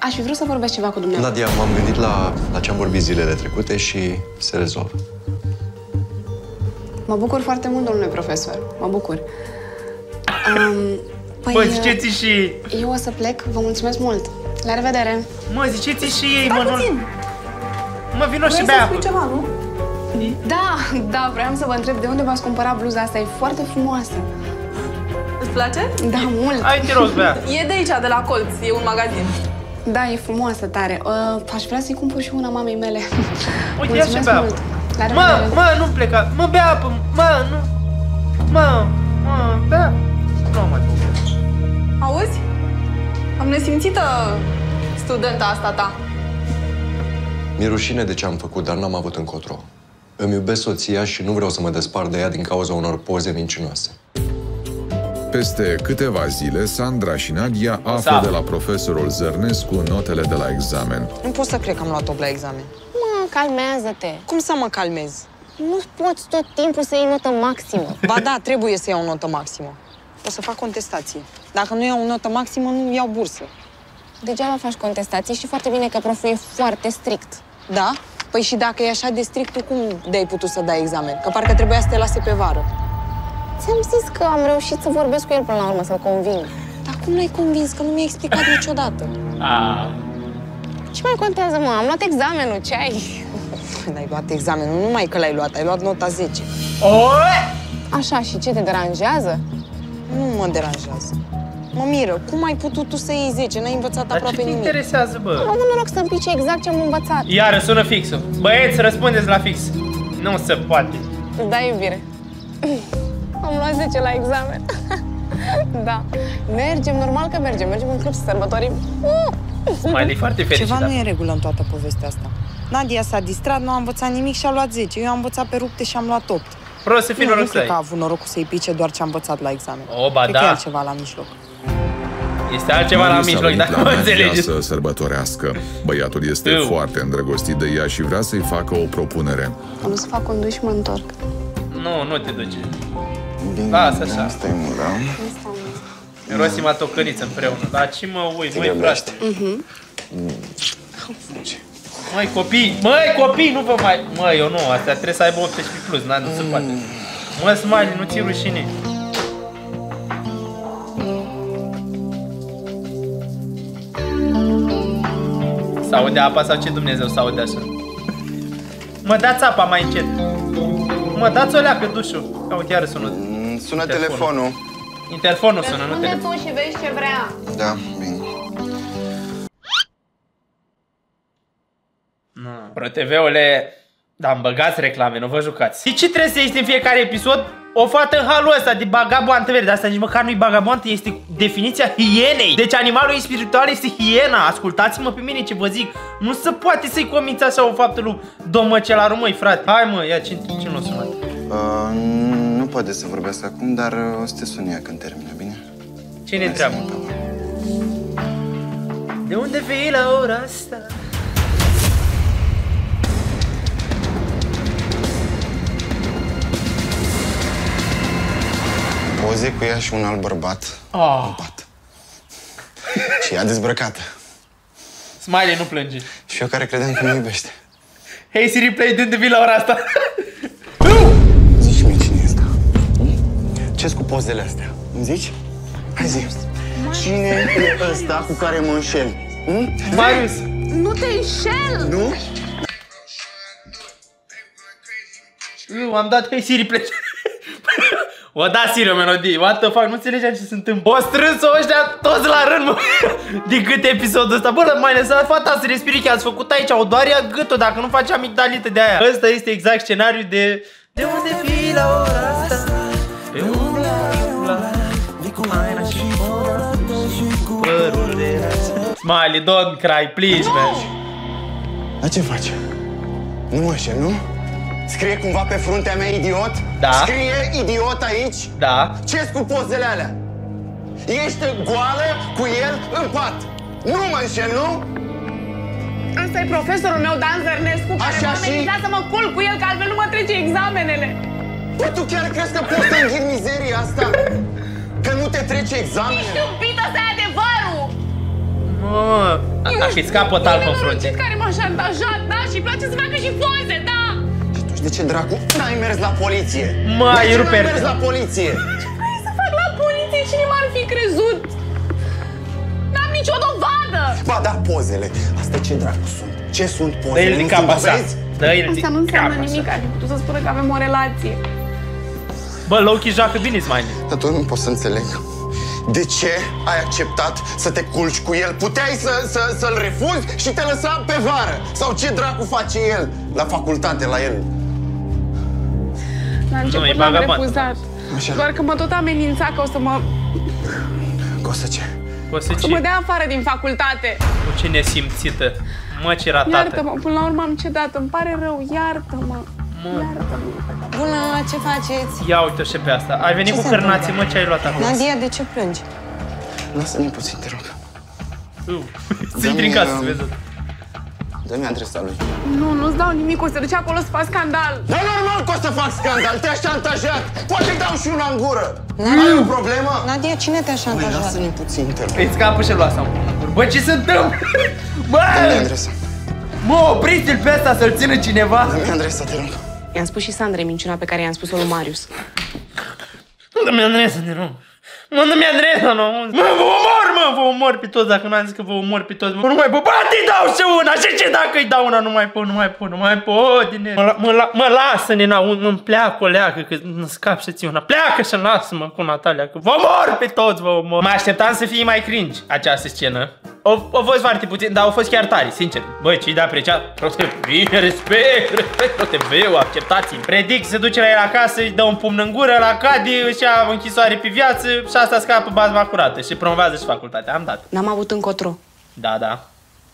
aș fi vrut să vorbesc ceva cu dumneavoastră. Nadia, m-am gândit la, la ce am vorbit zilele trecute și se rezolvă. Mă bucur foarte mult, domnule profesor. Mă bucur. Um, păi, Bă, ziceți și... eu o să plec. Vă mulțumesc mult. La revedere! Mă, ziceți și ei, mă, Stai nu... puțin. Mă, vino și Vrei bea să apă. spui ceva, nu? Da, da, vreau să vă întreb de unde v-ați cumpărat bluza asta. E foarte frumoasă. Îți place? Da, mult. Hai, te rog, bea. E de aici, de la colț. E un magazin. Da, e frumoasă, tare. Uh, aș vrea să-i cumpăr și una mamei mele. Uite, ia și Mulțumesc bea apă. mult. La Mă, revedere. mă, nu pleca. Mă, bea apă. Mă, nu. Mă, mă, bea. Nu mai pot. Auzi? Am nesimțită studenta asta ta. Mi-e rușine de ce am făcut, dar n-am avut încotro. Îmi iubesc soția și nu vreau să mă despart de ea din cauza unor poze mincinoase. Peste câteva zile, Sandra și Nadia află Sau. de la profesorul Zărnescu notele de la examen. Nu pot să cred că am luat 8 la examen. Mă, calmează-te. Cum să mă calmez? Nu poți tot timpul să iei notă maximă. Ba da, trebuie să iau notă maximă. O să fac contestație. Dacă nu iau notă maximă, nu iau bursă. Degeaba faci contestații și foarte bine că proful e foarte strict. Da? Păi și dacă e așa de strict, tu cum de-ai putut să dai examen? Că parcă trebuia să te lase pe vară. Ți-am zis că am reușit să vorbesc cu el până la urmă, să-l conving. Dar cum l-ai convins? Că nu mi-ai explicat niciodată. A, Ce mai contează, mă? Am luat examenul, ce ai? Când ai luat examenul, nu numai că l-ai luat, ai luat nota 10. Oi! Așa, și ce te deranjează? Nu mă deranjează. Mă miră, cum ai putut tu să iei 10? N-ai învățat Dar ce aproape te nimic. interesează, bă? Am avut noroc să împice exact ce am învățat. Iară sună fixul. Băieți, răspundeți la fix. Nu se poate. Da, iubire. Am luat 10 la examen. da. Mergem, normal că mergem. Mergem în club să sărbătorim. Uh! Smiley foarte fericit. Ceva da. nu e în regulă în toată povestea asta. Nadia s-a distrat, nu a învățat nimic și a luat 10. Eu am învățat pe rupte și am luat 8. Vreau să fii nu, nu noroc să cred că a ai. avut norocul să-i pice doar ce a învățat la examen. O, ba cred că e da. altceva la mijloc. Este altceva la Marius a mijloc, venit dacă la mă Nadia înțelegeți. să sărbătorească. Băiatul este Eu. foarte îndrăgostit de ea și vrea să-i facă o propunere. Am să fac un duș și mă întorc. Nu, nu te duce. Bine, Lasă așa. Stai mă, da? Mirosim a tocăniță împreună. Dar ce mă uit, măi, frate? Măi, copii, măi, copii, nu vă mai... Măi, eu nu, astea trebuie să aibă 18 plus, n nu se poate. Mă, Smiley, nu ți rușine. S-aude apa sau ce Dumnezeu s-aude așa? Mă, dați apa mai încet. Mă, dați o leacă dușul. Ia uite, iară sună. Mm, Sună Telefonul. telefonul. Interfonul sună, nu Răspunde telefonul. tu și vezi ce vrea. Da, ProTV-ule, da, îmi băgați reclame, nu vă jucați. Și ce trebuie să ești în fiecare episod? O fată în halul ăsta de bagaboantă verde. Asta nici măcar nu-i bagaboantă, este definiția hienei. Deci animalul ei spiritual este hiena. Ascultați-mă pe mine ce vă zic. Nu se poate să-i comiți așa o faptă lui domăcelaru, măi, frate. Hai mă, ia, ce, ce nu sunat? Uh, nu poate să vorbească acum, dar uh, o să te sun ea când termină, bine? Ce ne întreabă? De unde vii la ora asta? Poze cu ea și un alt bărbat Oh. în pat. și ea dezbrăcată. Smiley, nu plânge. Și eu care credeam că mă iubește. Hei Siri, play de unde vii la ora asta? Zici-mi cine e asta? ce cu pozele astea? Îmi zici? Hai zi. Cine e ăsta cu care mă înșel? Hm? Marius! Nu te înșel! Nu? Eu am dat Hei Siri, pleci. O da Siri o melodie, what the fuck, nu înțelegeam ce se întâmplă. O strâns-o ăștia toți la rând, mă. Din câte episodul ăsta. Bă, mai lăsat fata să respire, că ați făcut aici, o doar ia gâtul dacă nu face amigdalită de aia. Ăsta este exact scenariul de... De unde fii la ora asta? Pe unde ai umblat? Cu haina și cu părul de rață. Smiley, don't cry, please, man. Dar ce faci? Nu mă înșel, nu? Scrie cumva pe fruntea mea idiot? Da. Scrie idiot aici? Da. ce cu pozele alea? Ești goală cu el în pat. Nu mă înșel, nu? Ăsta e profesorul meu, Dan Zărnescu, care Așa mă și? amenința să mă culc cu el, că altfel nu mă trece examenele. Păi tu chiar crezi că poți să înghiri mizeria asta? Că nu te trece Ești examenele? iubit, ăsta e adevărul! Mă, a, a fi scapă talpă în frunte. Cel care m-a șantajat, da? Și îi place să facă și poze, da? Și atunci de ce dracu n-ai mers la poliție? Mă, de ce Rupert. n-ai mers la poliție? Vrei să fac la poliție? Cine m-ar fi crezut? N-am nicio dovadă! Ba da, pozele. Astea ce dracu sunt? Ce sunt Dă-i pozele? din Nu cap sunt așa. dovezi? Dă-i din Asta nu înseamnă cap nimic, așa. ar fi putut să spună că avem o relație. Bă, Loki joacă bine, Smiley. Dar tu nu pot să înțeleg. De ce ai acceptat să te culci cu el? Puteai să, să, să-l refuzi și te lăsa pe vară. Sau ce dracu face el la facultate, la el? La Nu, e început l-am vagabond. refuzat. Așa. Doar că mă tot amenința că o să mă, Că o să ce? O să să ce? mă dea afară din facultate. Cu ce nesimțită. Mă, ce ratată. Iartă-mă, până la urmă am cedat, îmi pare rău, iartă-mă. Iartă-mă. Bună, ce faceți? Ia uite și pe asta. Ai venit Ce cu se cârnații, mă, ce ai luat acum? Nadia, de ce plângi? Lasă-ne puțin, te rog. Să intri în casă, să vezi. Dă-mi adresa lui. Nu, nu-ți dau nimic, o să duci acolo să faci scandal. Dar normal că o să fac scandal, te-a șantajat. Poate dau și una în gură. Ai o problemă? Nadia, cine te-a Mai șantajat? lasă-ne puțin, te rog. Îți scapă și lua sau Bă, ce se întâmplă? Bă! Dă-mi adresa. Mă, opriți-l pe ăsta să-l țină cineva. Dă-mi adresa, te rog. I-am spus și Sandrei minciuna pe care i-am spus-o lui Marius. Dă-mi adresa, te rog. Mă, nu mi-a drept, nu. Mă, vă omor, mă, vă omor pe toți dacă n-am zis că vă omor pe toți. Mă, nu mai pot. Bă, îi dau și una. Și ce dacă îi dau una? Nu mai pot, nu mai pot, nu mai pot. Din mă, mă, mă, mă lasă, nena, mă pleacă o leacă, că nu scap și ți una. Pleacă și lasă-mă cu Natalia, că vă omor pe toți, vă omor. Mă așteptam să fie mai cringe această scenă. Au, au fost foarte puțin, dar au fost chiar tari, sincer. Băi, ce-i de apreciat? Bine, respect, respect, OTV-ul, acceptați Predic se duce la el acasă, îi dă un pumn în gură, la cadi, își ia închisoare pe viață și asta scapă bazma curată și promovează și facultatea. Am dat. N-am avut încotro. Da, da.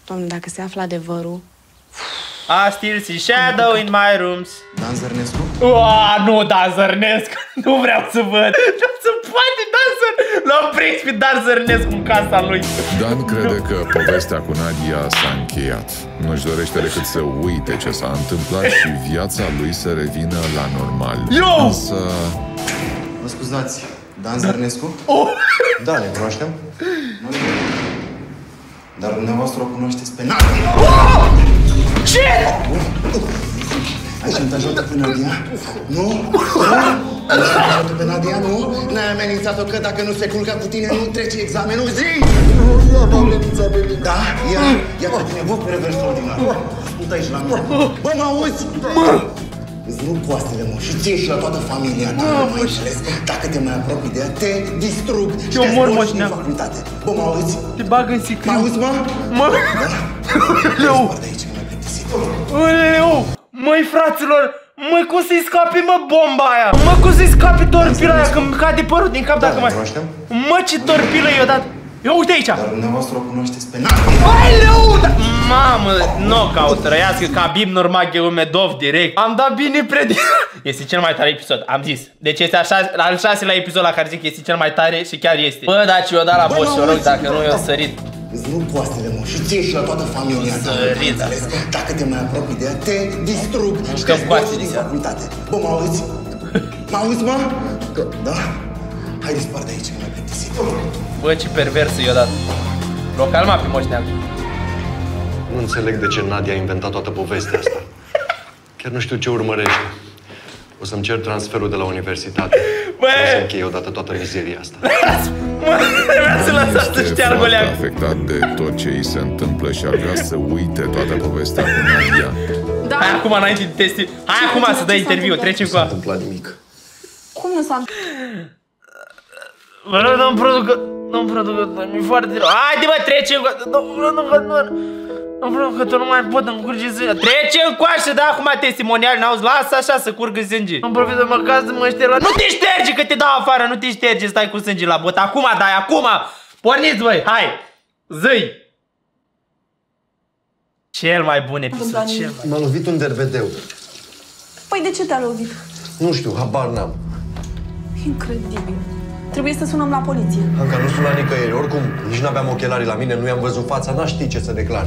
Doamne, dacă se află adevărul... I still see shadow in my rooms. Dan Zărnescu? Ua, nu Dan Zărnescu. Nu vreau să văd. Nu se poate Dan Zărnescu. L-am prins pe Dan Zărnescu în casa lui. Dan crede că povestea cu Nadia s-a încheiat. Nu-și dorește decât să uite ce s-a întâmplat și viața lui să revină la normal. Yo! Însă... Mă scuzați, Dan Zărnescu? Oh! Da, ne cunoaștem? Dar dumneavoastră o cunoașteți pe Nadia. Ce? Ai șantajat-o pe Nadia? Nu? Nu? Ai șantajat-o pe Nadia, nu? N-ai amenințat-o că dacă nu se culcă cu tine nu trece examenul zi? Nu, nu am amenințat pe mine. Da? Ia, ia pe tine, vă pe extraordinar. Ascultă aici la mine. Bă, mă auzi? Mă! Îți rup coastele, mă, și ție și la toată familia ta, mă, mai înțeles? Dacă te mai apropii de ea, te distrug și te omor zbor și din moșneam. facultate. Bă, mă auzi? Te bag în Mă sicriu. auzi, mă? Mă! Leu! Spart de aici, că mi-ai plictisit. Leu! Măi, fraților! Măi, cum să-i scape, mă, bomba aia? Mă, cum să-i scape torpila aia, că îmi cade părul din cap dacă ne mai... cunoaștem? Mă, ce torpilă i-o dat! Ia uite aici! Dar dumneavoastră o cunoașteți pe Nadia. Hai, leu! Da... Mamă, knockout, trăiască Khabib Nurmagomedov direct. Am dat bine predi... Este cel mai tare episod, am zis. Deci este așa, al șaselea episod la care zic că este cel mai tare și chiar este. Bă, dar ce o dat la Bă, boss, mă eu rog, auzi, dacă bă, nu da. eu sărit. Îți rup coastele, mă, și ție și la toată familia ta. Sărit, da. înțeles? Dacă te mai apropii de ea, te distrug și te Cam scoți coastele, din da. facultate. Bă, mă auzi? Mă auzi, mă? Da? Hai dispar de aici, că mi-ai plictisit. Bă, ce pervers i-o dat. L-o calma pe moșneam. Nu înțeleg de ce Nadia a inventat toată povestea asta. Chiar nu știu ce urmărește. O să-mi cer transferul de la universitate. Bă! O să închei odată toată mizeria asta. Mă, trebuia să lăsați să Este șteargă foarte leac. afectat de tot ce îi se întâmplă și ar vrea să uite toată povestea cu Nadia. Da, Hai acum înainte de testi. Hai acum să dai Ce s-a interviu, întâmplat? trecem Nu cu s-a a. întâmplat nimic. cum nu s-a Vă rog, domn producător, domn producător, mi-e foarte rău. Haide, bă, trecem cu a. Domn producător, domn producător, nu mai pot, îmi curge sânge. Trecem cu așa, da, acum testimonial, n-auzi, lasă așa să curgă sânge. Domn profesor, mă caz să mă șterg la... Nu te șterge, că te dau afară, nu te șterge, stai cu sânge la bot. Acum, dai, acum! Porniți, băi, hai! Zâi! Cel mai bun episod, cel mai... M-a lovit un dervedeu. Păi de ce te-a lovit? Nu știu, habar n-am. Incredibil. Trebuie să sunăm la poliție. Anca nu suna nicăieri. Oricum, nici n-aveam ochelarii la mine, nu i-am văzut fața, n-aș ști ce să declar.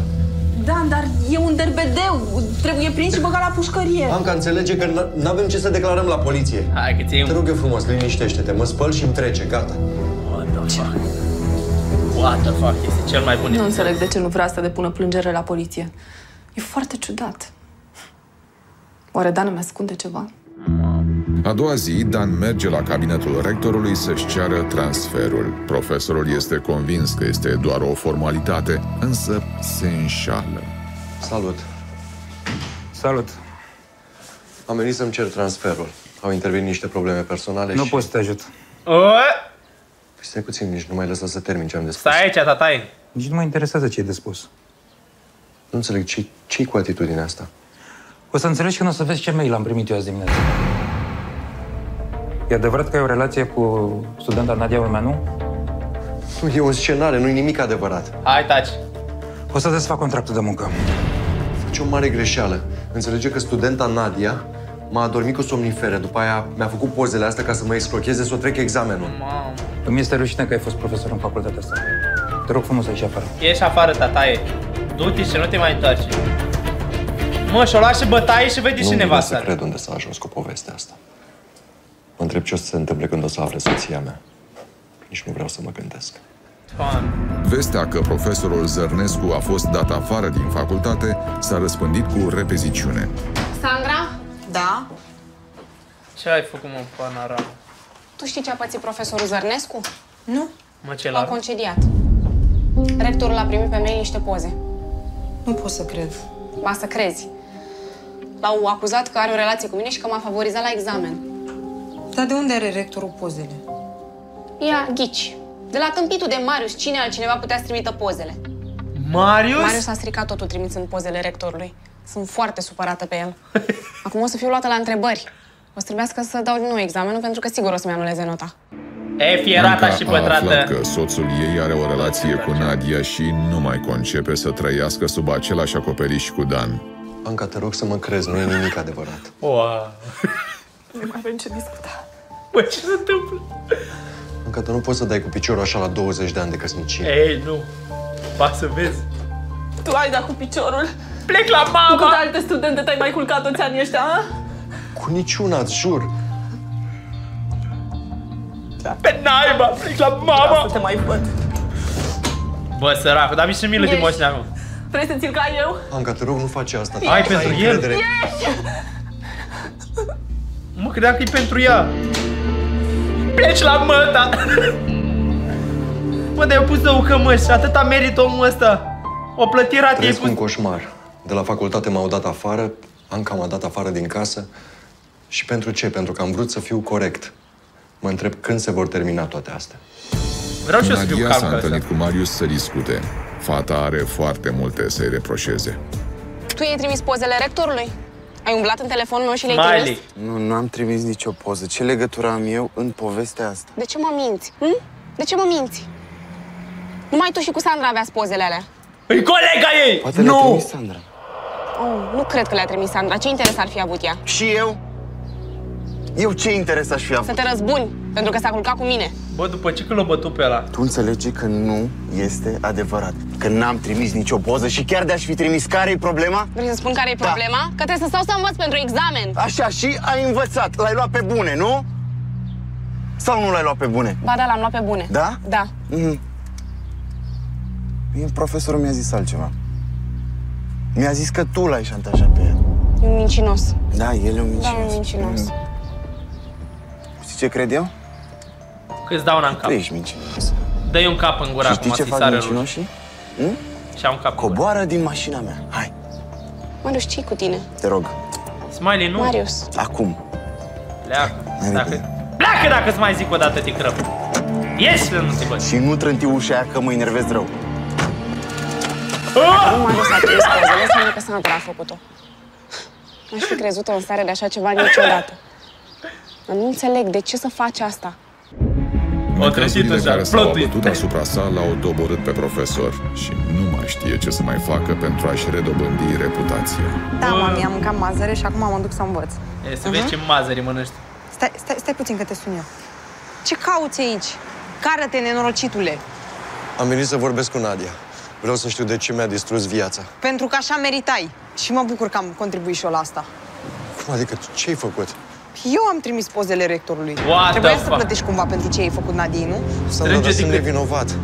Da, dar e un derbedeu. Trebuie prins și băgat la pușcărie. Anca înțelege că n- n-avem ce să declarăm la poliție. Hai că ți Te rog eu frumos, liniștește-te, mă spăl și îmi trece, gata. What the fuck? What the fuck? Este cel mai bun Nu episod. înțeleg de ce nu vrea să depună plângere la poliție. E foarte ciudat. Oare Dan îmi ascunde ceva? A doua zi, Dan merge la cabinetul rectorului să-și ceară transferul. Profesorul este convins că este doar o formalitate, însă se înșală. Salut. Salut. Am venit să-mi cer transferul. Au intervenit niște probleme personale Nu și... pot să te ajut. O, Păi Stai puțin, nici nu mai lăsa să termin ce am de spus. Stai aici, tatai. Nici nu mă interesează ce ai de spus. Nu înțeleg ce ce cu atitudinea asta. O să înțelegi când o să vezi ce mail am primit eu azi dimineață. E adevărat că ai o relație cu studenta Nadia Omeanu? Nu, e un scenariu, nu e nimic adevărat. Hai, taci. O să desfac contractul de muncă. Face o mare greșeală. Înțelege că studenta Nadia m-a adormit cu somnifere. După aia mi-a făcut pozele astea ca să mă escrocheze să o trec examenul. Mamă. Îmi este rușine că ai fost profesor în facultatea asta. Te rog frumos să ieși afară. Ieși afară, tataie. Du-te și nu te mai întoarce. Mă, și-o lua și bătaie și vede și Nu vine să nevasta. cred unde s-a ajuns cu povestea asta. Mă întreb ce o să se întâmple când o să afle soția mea. Nici nu vreau să mă gândesc. Doamne. Vestea că profesorul Zărnescu a fost dat afară din facultate s-a răspândit cu repeziciune. Sandra, Da? Ce ai făcut, mă, panara? tu știi ce a pățit profesorul Zărnescu? Nu. L-au Măcelarul. concediat. Rectorul a primit pe mail niște poze. Nu pot să cred. Ba să crezi. L-au acuzat că are o relație cu mine și că m-a favorizat la examen. Dar de unde are rectorul pozele? Ia, ghici. De la tâmpitul de Marius, cine altcineva putea să trimită pozele? Marius? Marius a stricat totul trimițând pozele rectorului. Sunt foarte supărată pe el. Acum o să fiu luată la întrebări. O să trebuiască să dau din nou examenul pentru că sigur o să-mi anuleze nota. E fierata Anca și a aflat pătrată. că soțul ei are o relație cu Nadia și nu mai concepe să trăiască sub același acoperiș cu Dan. Anca, te rog să mă crezi, nu e nimic adevărat. Wow. Nu mai avem ce discuta. Bă, ce se întâmplă? Anca, tu nu poți să dai cu piciorul așa la 20 de ani de căsnicie. Ei, nu. Ba să vezi. Tu ai dat cu piciorul. Plec la Cu mama! câte alte studente te-ai mai culcat toți anii ăștia, a? Cu niciuna, îți jur. Pe naiba! Plec la Vreau mama! să te mai văd. Bă, săracu, dar mi se milă de Ești. moșnea acum. Vrei să ți-l ca eu? Anca, te rog, nu face asta. Ai pentru el? încredere. Mă, credeam că e pentru ea. Pleci la măta! Bă, de-ai pus două cămăși, atâta merită omul ăsta. O plătirat ei Trăiesc pus... un coșmar. De la facultate m-au dat afară, Anca m-a dat afară din casă. Și pentru ce? Pentru că am vrut să fiu corect. Mă întreb când se vor termina toate astea. Vreau și eu să fiu Nadia calm s-a ca întâlnit asta. cu Marius să discute. Fata are foarte multe să-i reproșeze. Tu i-ai trimis pozele rectorului? Ai umblat în telefonul meu și le-ai trimis? Smiley. Nu, nu am trimis nicio poză. Ce legătură am eu în povestea asta? De ce mă minți? Hm? De ce mă minți? Numai tu și cu Sandra aveați pozele alea. E colega ei! Poate le-a nu! trimis Sandra. Oh, nu cred că le-a trimis Sandra. Ce interes ar fi avut ea? Și eu? Eu ce interes aș fi avut? Să te răzbuni, pentru că s-a culcat cu mine. Bă, după ce că l-a bătut pe ăla? Tu înțelegi că nu este adevărat. Că n-am trimis nicio poză și chiar de-aș fi trimis. Care-i problema? Vrei să spun care e Da. problema? Că trebuie să stau să învăț pentru examen. Așa, și ai învățat. L-ai luat pe bune, nu? Sau nu l-ai luat pe bune? Ba da, l-am luat pe bune. Da? Da. Mhm. Mie profesorul mi-a zis altceva. Mi-a zis că tu l-ai șantajat pe el. E un mincinos. Da, el e un Da, mincinos. un mincinos. Mhm. Știi ce cred eu? Că îți dau una în cap. Tu ești mincinos. Dă-i un cap în gura și acum, știi ce să-i fac sară ruj. mincinoșii? Hm? Și au un cap în gură. Coboară din mașina mea. Hai, Marius, ce cu tine? te rog. Smiley, nu? Marius. Acum. Pleacă. Hai, Dacă... repede. Pleacă dacă îți mai zic o dată, te crăp. Ieși să nu te văd. Și nu trânti ușa aia că mă enervez rău. Nu Marius a trimis pozele, înseamnă că Sandra a făcut-o. N-aș fi crezut-o în stare de așa ceva niciodată. Dar nu înțeleg de ce să faci asta. O trezit Necazurile așa, care s-au plot twist. abătut asupra sa l-au doborât pe profesor și nu mai știe ce să mai facă pentru a-și redobândi reputația. Da, mami, am mâncat mazăre și acum mă duc să învăț. E, să vezi ce mazări mănăști. Stai, stai, stai puțin că te sun eu. Ce cauți aici? Cară-te, nenorocitule! Am venit să vorbesc cu Nadia. Vreau să știu de ce mi-a distrus viața. Pentru că așa meritai. Și mă bucur că am contribuit și eu la asta. Cum adică? Ce ai făcut? Eu am trimis pozele rectorului. What Trebuia the să fuck? plătești cumva pentru ce ai făcut Nadiei, nu? Sandra, dar sunt din cât- nevinovat.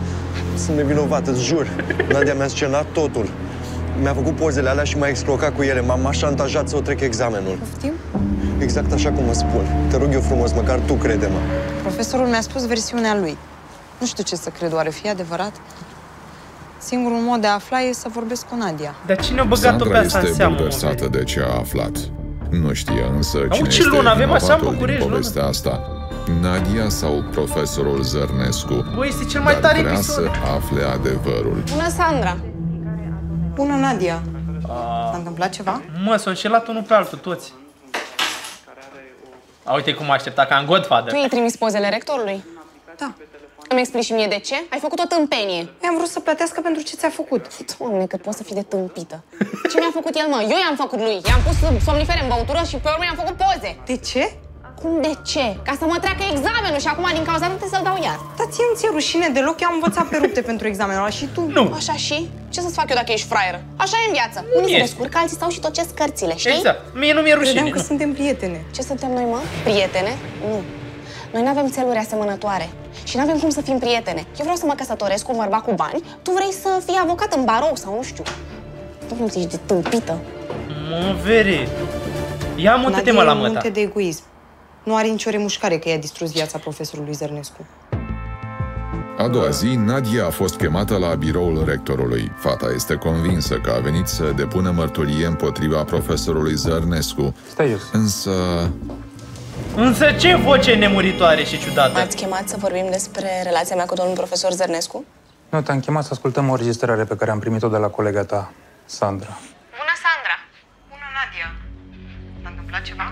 Sunt nevinovat, îți jur. Nadia mi-a scenat totul. Mi-a făcut pozele alea și m-a exclocat cu ele. M-a m-a șantajat să o trec examenul. Poftim? Exact așa cum mă spun. Te rog eu frumos, măcar tu crede-mă. Profesorul mi-a spus versiunea lui. Nu știu ce să cred, oare fi adevărat? Singurul mod de a afla e să vorbesc cu Nadia. Dar cine a băgat-o pe Sandra asta în este seamă? mă, bulversată de ce a aflat. Nu știe însă cine ce este lună avem așa în vinovatul din București, lună? povestea asta. Nadia sau profesorul Zărnescu. Băi, este cel mai dar tare vrea episod. să afle adevărul. Bună, Sandra! Bună, Nadia! S-a întâmplat ceva? Mă, s-au înșelat unul pe altul, toți. A, uite cum a așteptat, ca în Godfather. Tu i-ai trimis pozele rectorului? Da. Îmi explici și mie de ce? Ai făcut o tâmpenie. Eu am vrut să plătească pentru ce ți-a făcut. Doamne, cât poți să fii de tâmpită. Ce mi-a făcut el, mă? Eu i-am făcut lui. I-am pus somnifere în băutură și pe urmă i-am făcut poze. De ce? Cum de ce? Ca să mă treacă examenul și acum din cauza ta trebuie să-l dau iar. Dar ție nu ți-e rușine deloc? Eu am învățat pe rupte pentru examenul ăla și tu... Nu. Așa și? Ce să-ți fac eu dacă ești fraieră? Așa e în viață. Unii se Ești. descurcă, alții stau și tot ce cărțile, știi? Exact. Mie nu mi-e rușine. Credeam că nu. suntem prietene. Ce suntem noi, mă? Prietene? Nu. Noi nu avem țeluri asemănătoare și nu avem cum să fim prietene. Eu vreau să mă căsătoresc cu un bărbat cu bani, tu vrei să fii avocat în barou sau nu știu. Tu nu ești de tâmpită. Mă, vere. Ia mută-te Nadia mă e la un măta. munte de egoism. Nu are nicio remușcare că i-a distrus viața profesorului Zărnescu. A doua zi, Nadia a fost chemată la biroul rectorului. Fata este convinsă că a venit să depună mărturie împotriva profesorului Zărnescu. Stai jos. Însă... Însă ce voce nemuritoare și ciudată. M-ați chemat să vorbim despre relația mea cu domnul profesor Zărnescu? Nu, te-am chemat să ascultăm o registrare pe care am primit-o de la colega ta, Sandra. Bună, Sandra! Bună, Nadia! S-a întâmplat ceva?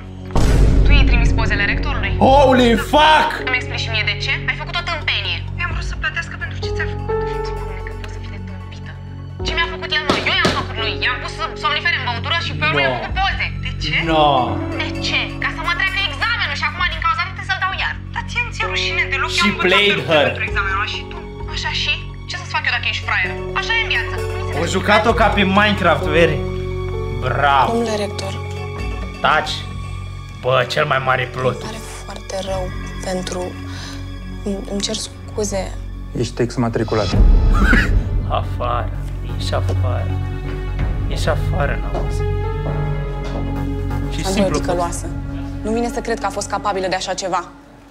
Tu i-ai trimis pozele rectorului? Holy fuck! Îmi explici și mie de ce? Ai făcut o tâmpenie. Eu am vrut să plătească pentru ce ți-a făcut. Spune că poți să fii de tâmpită. Ce mi-a făcut el noi? Eu i-am făcut lui. I-am pus somnifere în băutură și pe urmă No. i-am făcut poze. De ce? No. De ce? Ca să mă treacă examenul și acum din cauza lui trebuie să-l dau iar. Dar ție nu ți-e rușine deloc? She played her. pentru examenul ăla și tu. Așa și? Ce să-ți fac eu dacă ești fraier? Așa e în viață. O jucat-o ca pe Minecraft, veri. Bravo. Domnule rector, Taci. Bă, cel mai mare plot. foarte rău pentru... Îmi îmi cer scuze. Ești exmatriculat. Afară. Ești afară. Ești afară, n-auzi. Și Am o simplu. ticăloasă. Nu vine să cred că a fost capabilă de așa ceva.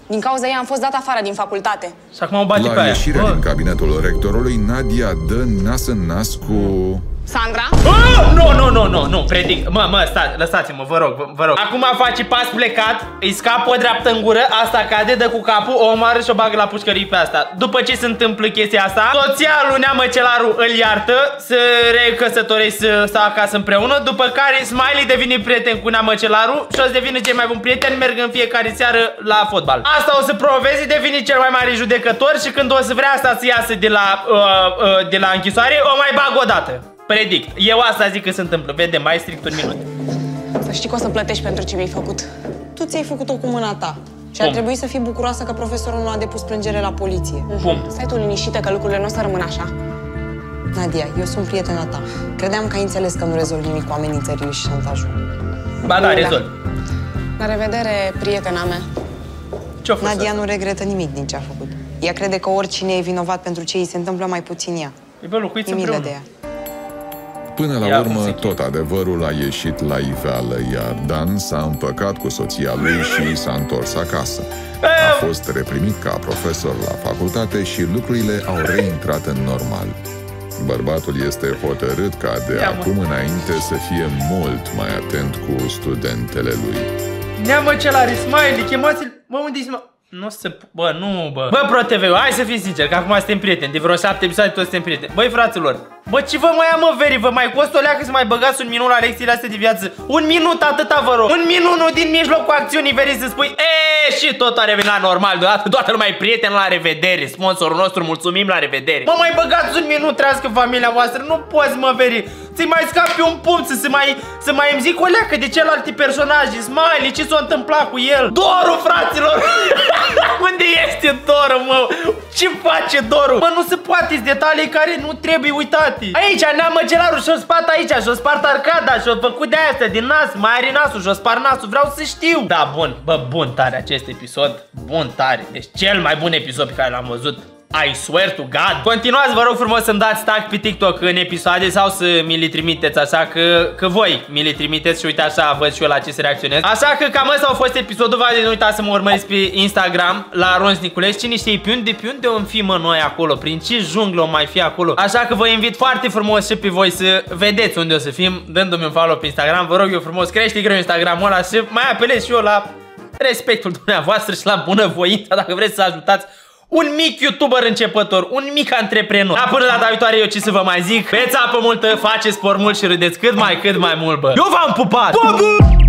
Din cauza ei am fost dat afară din facultate. Și acum o bate pe La aia. ieșirea din cabinetul rectorului, Nadia dă nas în nas cu... Sandra? Oh, nu, nu, nu, nu, nu, predic. Mă, mă, stați, lăsați-mă, vă rog, vă, vă rog. Acum face pas plecat, îi scapă o dreaptă în gură, asta cade, dă cu capul, o omoară și o bagă la pușcării pe asta. După ce se întâmplă chestia asta, soția lui Nea Măcelaru îl iartă, se recăsătoresc să stau acasă împreună, după care Smiley devine prieten cu Nea Măcelaru și o să devină cei mai buni prieteni, merg în fiecare seară la fotbal. Asta o să promoveze, devine cel mai mare judecător și când o să vrea asta să iasă de la, uh, uh, de la închisoare, o mai bag o dată. Predict. Eu asta zic că se întâmplă. Vedem, mai strict un minut. Să știi că o să plătești pentru ce mi-ai făcut. Tu ți-ai făcut-o cu mâna ta. Și ar Bun. trebui să fii bucuroasă că profesorul nu a depus plângere la poliție. Bun. Stai tu liniștită că lucrurile nu o să rămână așa. Nadia, eu sunt prietena ta. Credeam că ai înțeles că nu rezolv nimic cu amenințările și șantajul. Ba da, rezolv. La revedere, prietena mea. Ce-o fost Nadia nu regretă nimic din ce a făcut. Ea crede că oricine e vinovat pentru ce îi se întâmplă mai puțin ea. E bă, locuiți E milă împreună. de ea. Până la Ia urmă, muzică. tot adevărul a ieșit la iveală, iar Dan s-a împăcat cu soția lui și s-a întors acasă. A fost reprimit ca profesor la facultate și lucrurile au reintrat în normal. Bărbatul este hotărât ca de Ia, mă. acum înainte să fie mult mai atent cu studentele lui. Neamă celare, smiley, chemați-l. Bă, unde-i Smiley? Nu se... Bă, nu, bă. Bă, Pro TV, hai să fim sinceri, că acum suntem prieteni. De vreo șapte episoade toți suntem prieteni. Băi, fraților, bă, ce vă mai am, mă, veri? Vă mai costă o leacă să mai băgați un minut la lecțiile astea de viață? Un minut, atâta vă rog. Un minut, nu din mijlocul acțiunii, veri să spui, e, și tot a revenit la normal, deodată, toată lumea e prieten, la revedere. Sponsorul nostru, mulțumim, la revedere. Mă, mai băgați un minut, trească familia voastră, nu poți, mă, veri. Ți mai scapi un pumn să, se mai, să mai îmi zic o leacă de celelalte personaje. Smiley, ce s-a întâmplat cu el? Doru, fraților! Unde este Doru, mă? Ce face Doru? Mă, nu se poate, sunt detalii care nu trebuie uitate. Aici, Nea Măgelaru și-o spart aici, și-o spart arcada, și-o făcut de asta, din nas, mai are nasul, și-o spart nasul, vreau să știu. Da, bun, bă, bun tare acest episod, bun tare. Deci cel mai bun episod pe care l-am văzut I swear to God. Continuați, vă rog frumos să-mi dați tag pe TikTok în episoade sau să mi le trimiteți Așa că, că voi mi le trimiteți și uite așa văd și eu la ce să reacționez. Așa că cam ăsta a fost episodul Vă nu uitați să mă urmăriți pe Instagram La Rons Niculescu Cine știe pe unde, pe unde om fi mă noi acolo Prin ce junglă o mai fi acolo. Așa că vă invit foarte frumos și pe voi să vedeți unde o să fim Dându-mi un follow pe Instagram. Vă rog eu frumos, crește greu Instagramul ăla Și mai apelez și eu la respectul dumneavoastră și la bunăvoință Dacă vreți să ajutați un mic youtuber începător, un mic antreprenor. Dar până data viitoare eu ce să vă mai zic? Beți apă multă, faceți sport mult și râdeți cât mai, cât mai mult, bă. Eu v-am pupat! Bă, bă!